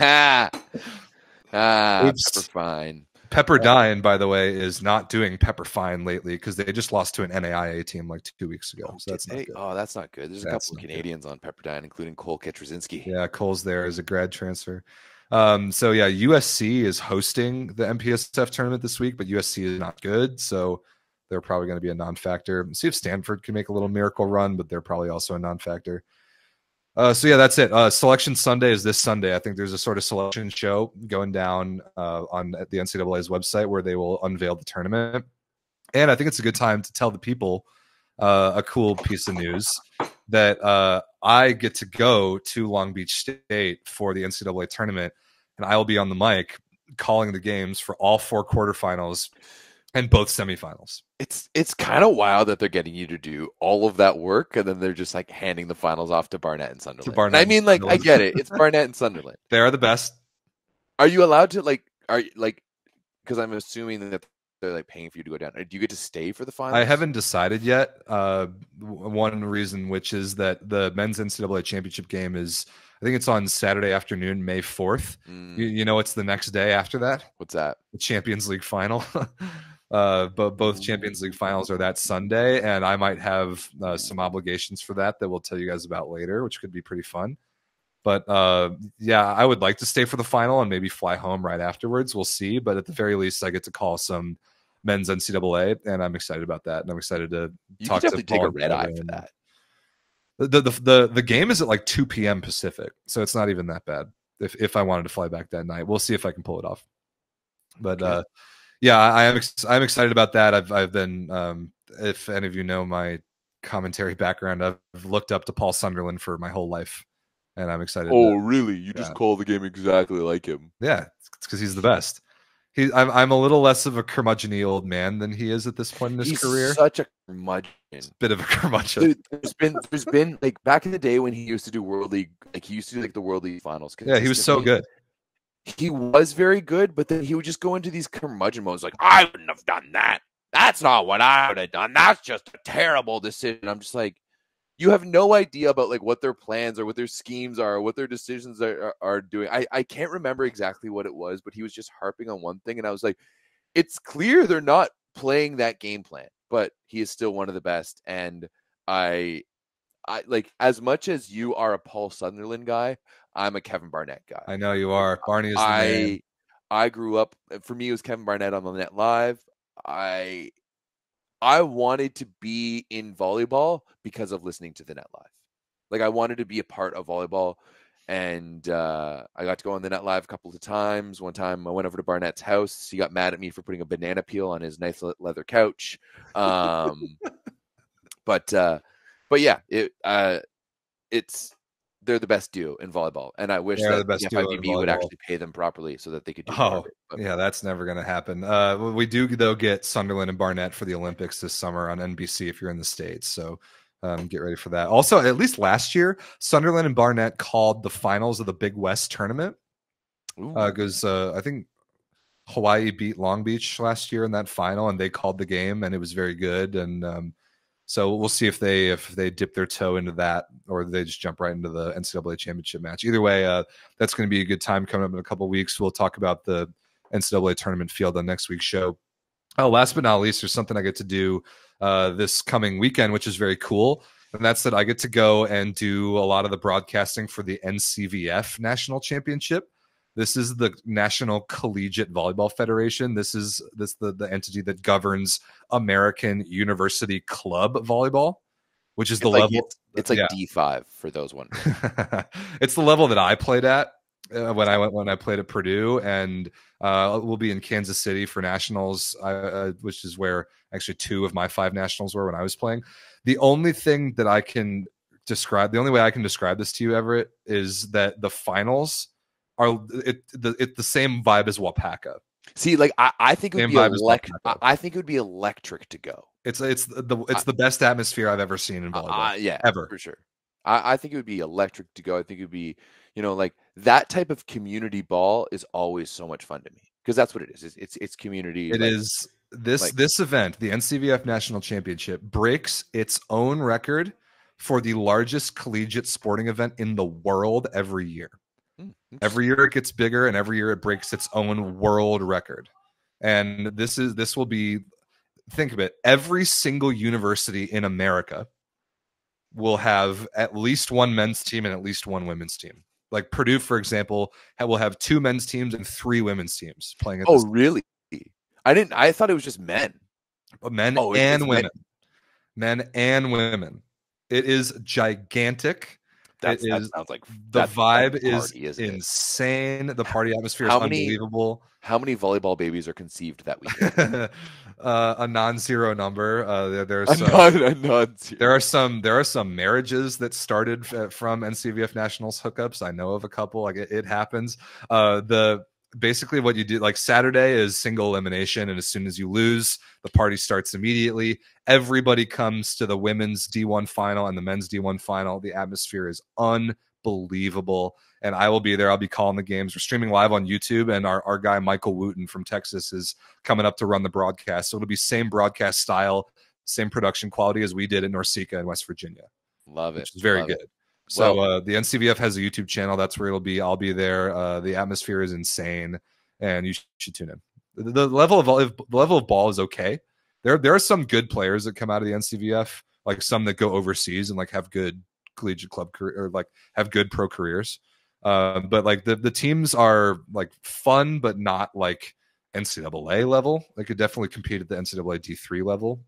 [SPEAKER 2] ah, Pepper Fine.
[SPEAKER 3] Pepperdine, by the way, is not doing Pepper Fine lately because they just lost to an NAIA team like two weeks ago. So that's
[SPEAKER 2] not good. Oh, that's not good. There's that's a couple of Canadians good. on Pepperdine, including Cole Ketrzynski.
[SPEAKER 3] Yeah, Cole's there as a grad transfer. Um, so yeah, USC is hosting the MPSF tournament this week, but USC is not good, so they're probably going to be a non-factor. See if Stanford can make a little miracle run, but they're probably also a non-factor. Uh, so yeah, that's it. Uh, selection Sunday is this Sunday. I think there's a sort of selection show going down uh, on the NCAA's website where they will unveil the tournament, and I think it's a good time to tell the people uh, a cool piece of news that uh, I get to go to Long Beach State for the NCAA tournament, and I will be on the mic calling the games for all four quarterfinals and both semifinals.
[SPEAKER 2] It's it's kind of wild that they're getting you to do all of that work and then they're just like handing the finals off to Barnett and Sunderland. To Barnett I mean, like I get it. It's Barnett and Sunderland.
[SPEAKER 3] They are the best.
[SPEAKER 2] Are you allowed to like? Are like? Because I'm assuming that they're like paying for you to go down. Do you get to stay for the finals?
[SPEAKER 3] I haven't decided yet. Uh, one reason, which is that the men's NCAA championship game is, I think it's on Saturday afternoon, May fourth. Mm. You, you know, it's the next day after that.
[SPEAKER 2] What's that?
[SPEAKER 3] The Champions League final. Uh, but both Champions League finals are that Sunday, and I might have uh, some obligations for that that we'll tell you guys about later, which could be pretty fun. But uh, yeah, I would like to stay for the final and maybe fly home right afterwards. We'll see. But at the very least, I get to call some men's NCAA, and I'm excited about that. And I'm excited to
[SPEAKER 2] you
[SPEAKER 3] talk
[SPEAKER 2] to take a red eye for that.
[SPEAKER 3] The, the the the game is at like 2 p.m. Pacific, so it's not even that bad. If if I wanted to fly back that night, we'll see if I can pull it off. But okay. uh, yeah, I am. Ex- I'm excited about that. I've I've been. Um, if any of you know my commentary background. I've looked up to Paul Sunderland for my whole life, and I'm excited.
[SPEAKER 2] Oh,
[SPEAKER 3] to-
[SPEAKER 2] really? You
[SPEAKER 3] Yeah.
[SPEAKER 2] just call the game exactly like him.
[SPEAKER 3] yeah, it's because he's the best. He, I'm, I'm a little less of a curmudgeon old man than he is at this point in his
[SPEAKER 2] He's
[SPEAKER 3] career.
[SPEAKER 2] such a curmudgeon.
[SPEAKER 3] Bit of a curmudgeon.
[SPEAKER 2] Dude, there's been there's been like back in the day when he used to do World League, like he used to do like the World League finals.
[SPEAKER 3] Yeah, he was so good.
[SPEAKER 2] He was very good, but then he would just go into these curmudgeon modes, like I wouldn't have done that. That's not what I would have done. That's just a terrible decision. I'm just like, you have no idea about like what their plans or what their schemes are, what their decisions are, are, are doing. I I can't remember exactly what it was, but he was just harping on one thing, and I was like, it's clear they're not playing that game plan, but he is still one of the best. And I, I like as much as you are a Paul Sunderland guy, I'm a Kevin Barnett guy.
[SPEAKER 3] I know you are. Barney is the man.
[SPEAKER 2] I I grew up. uh, For me, it was Kevin Barnett on the Net Live. I I wanted to be in volleyball because of listening to the Net Live. Like I wanted to be a part of volleyball, and uh, I got to go on the Net Live a couple of times. One time, I went over to Barnett's house. He got mad at me for putting a banana peel on his nice leather couch. Um, but uh, but yeah, it uh, it's they're the best duo in volleyball, and I wish that
[SPEAKER 3] the best
[SPEAKER 2] the FIVB would actually pay them properly so that they could do
[SPEAKER 3] Oh,
[SPEAKER 2] it.
[SPEAKER 3] Yeah, that's never going to happen. Uh, we do though get Sunderland and Barnett for the Olympics this summer on NBC if you're in the states. So um, get ready for that. Also, at least last year, Sunderland and Barnett called the finals of the Big West tournament because uh, I think Hawaii beat Long Beach last year in that final, and they called the game, and it was very good. And um, so we'll see if they if they dip their toe into that or they just jump right into the NCAA championship match. Either way, uh, that's going to be a good time coming up in a couple weeks. We'll talk about the NCAA tournament field on next week's show. Oh, last but not least, there's something I get to do uh, this coming weekend, which is very cool. And that's that I get to go and do a lot of the broadcasting for the NCVF National Championship. This is the National Collegiate Volleyball Federation. This is this the, the entity that governs American University Club volleyball, which is
[SPEAKER 2] it's
[SPEAKER 3] the
[SPEAKER 2] like,
[SPEAKER 3] level.
[SPEAKER 2] It's, it's like
[SPEAKER 3] yeah.
[SPEAKER 2] D five for those ones.
[SPEAKER 3] it's the level that I played at uh, when I went when I played at Purdue, and uh, we'll be in Kansas City for nationals, uh, uh, which is where actually two of my five nationals were when I was playing. The only thing that I can describe, the only way I can describe this to you, Everett, is that the finals are it the it the same vibe as Wapaka.
[SPEAKER 2] See, like I, I think it would
[SPEAKER 3] Same
[SPEAKER 2] be electric. I, think it would be electric to go.
[SPEAKER 3] It's it's the it's the best atmosphere I've ever seen in volleyball.
[SPEAKER 2] uh, yeah,
[SPEAKER 3] ever.
[SPEAKER 2] for sure. I, I think it would be electric to go. I think it would be, you know, like that type of community ball is always so much fun to me because that's what it is. It's it's, it's community.
[SPEAKER 3] It
[SPEAKER 2] like,
[SPEAKER 3] is this
[SPEAKER 2] like-
[SPEAKER 3] this event, the NCVF National Championship, breaks its own record for the largest collegiate sporting event in the world every year. Every year it gets bigger, and every year it breaks its own world record. And this is this will be think of it. Every single university in America will have at least one men's team and at least one women's team. Like Purdue, for example, ha- will have two men's teams and three women's teams playing at
[SPEAKER 2] Oh,
[SPEAKER 3] this
[SPEAKER 2] really? I didn't. I thought it was just men.
[SPEAKER 3] men
[SPEAKER 2] Oh,
[SPEAKER 3] and
[SPEAKER 2] it's men-
[SPEAKER 3] women men and women it is gigantic It
[SPEAKER 2] that
[SPEAKER 3] is-
[SPEAKER 2] sounds like
[SPEAKER 3] the vibe is
[SPEAKER 2] party, it?
[SPEAKER 3] insane the party atmosphere is
[SPEAKER 2] How many-
[SPEAKER 3] unbelievable
[SPEAKER 2] How many volleyball babies are conceived that weekend?
[SPEAKER 3] uh, a non-zero number uh, there, there's
[SPEAKER 2] I'm
[SPEAKER 3] some,
[SPEAKER 2] not, I'm not serious.
[SPEAKER 3] there are some there are some marriages that started f- from ncvf nationals hookups i know of a couple like it, it happens uh the basically what you do like saturday is single elimination and as soon as you lose the party starts immediately. Everybody comes to the women's d1 final and the men's d1 final. The atmosphere is unbelievable and i will be there. I'll be calling the games. We're streaming live on youtube and our, our guy michael wooten from texas is coming up to run the broadcast. So it'll be same broadcast style same production quality as we did at NORCECA in West Virginia,
[SPEAKER 2] Love it.
[SPEAKER 3] which is very
[SPEAKER 2] love it.
[SPEAKER 3] So
[SPEAKER 2] Well-
[SPEAKER 3] uh, the NCVF has a YouTube channel. That's where it'll be. I'll be there. Uh, the atmosphere is insane, and you should tune in. The, the level of the level of ball is okay. There there are some good players that come out of the NCVF, like some that go overseas and like have good collegiate club career or like have good pro careers. Uh, but like the the teams are like fun, but not like NCAA level. They could definitely compete at the NCAA D three level.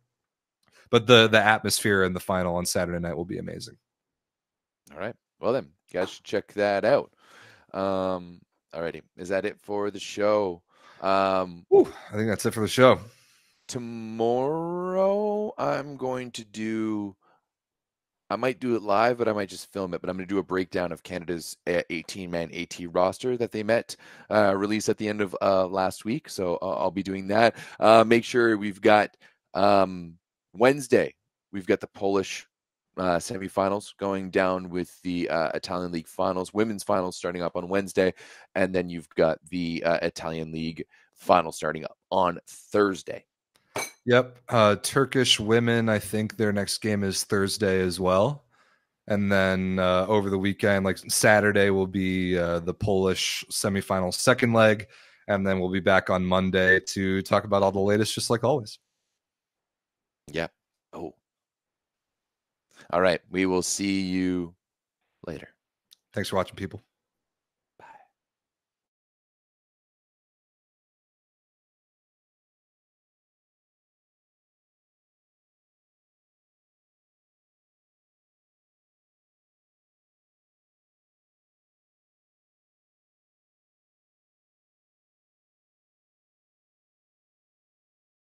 [SPEAKER 3] But the the atmosphere in the final on Saturday night will be amazing.
[SPEAKER 2] All right. Well then, you guys should check that out. Um, alrighty. Is that it for the show? Um,
[SPEAKER 3] Whew, I think that's it for the show.
[SPEAKER 2] tomorrow I'm going to do I might do it live, but I might just film it. But I'm going to do a breakdown of Canada's 18 man AT roster that they met, uh, released at the end of uh, last week. So I'll, I'll be doing that. Uh, make sure we've got um, Wednesday, we've got the Polish uh, semifinals going down with the uh, Italian League finals, women's finals starting up on Wednesday, and then you've got the uh, Italian League final starting up on Thursday.
[SPEAKER 3] Yep. Uh, Turkish women, I think their next game is Thursday as well. And then uh, over the weekend, like Saturday, will be uh, the Polish semifinal second leg. And then we'll be back on Monday to talk about all the latest, just like always.
[SPEAKER 2] Yep. All right. We will see you later.
[SPEAKER 3] Thanks for watching, people.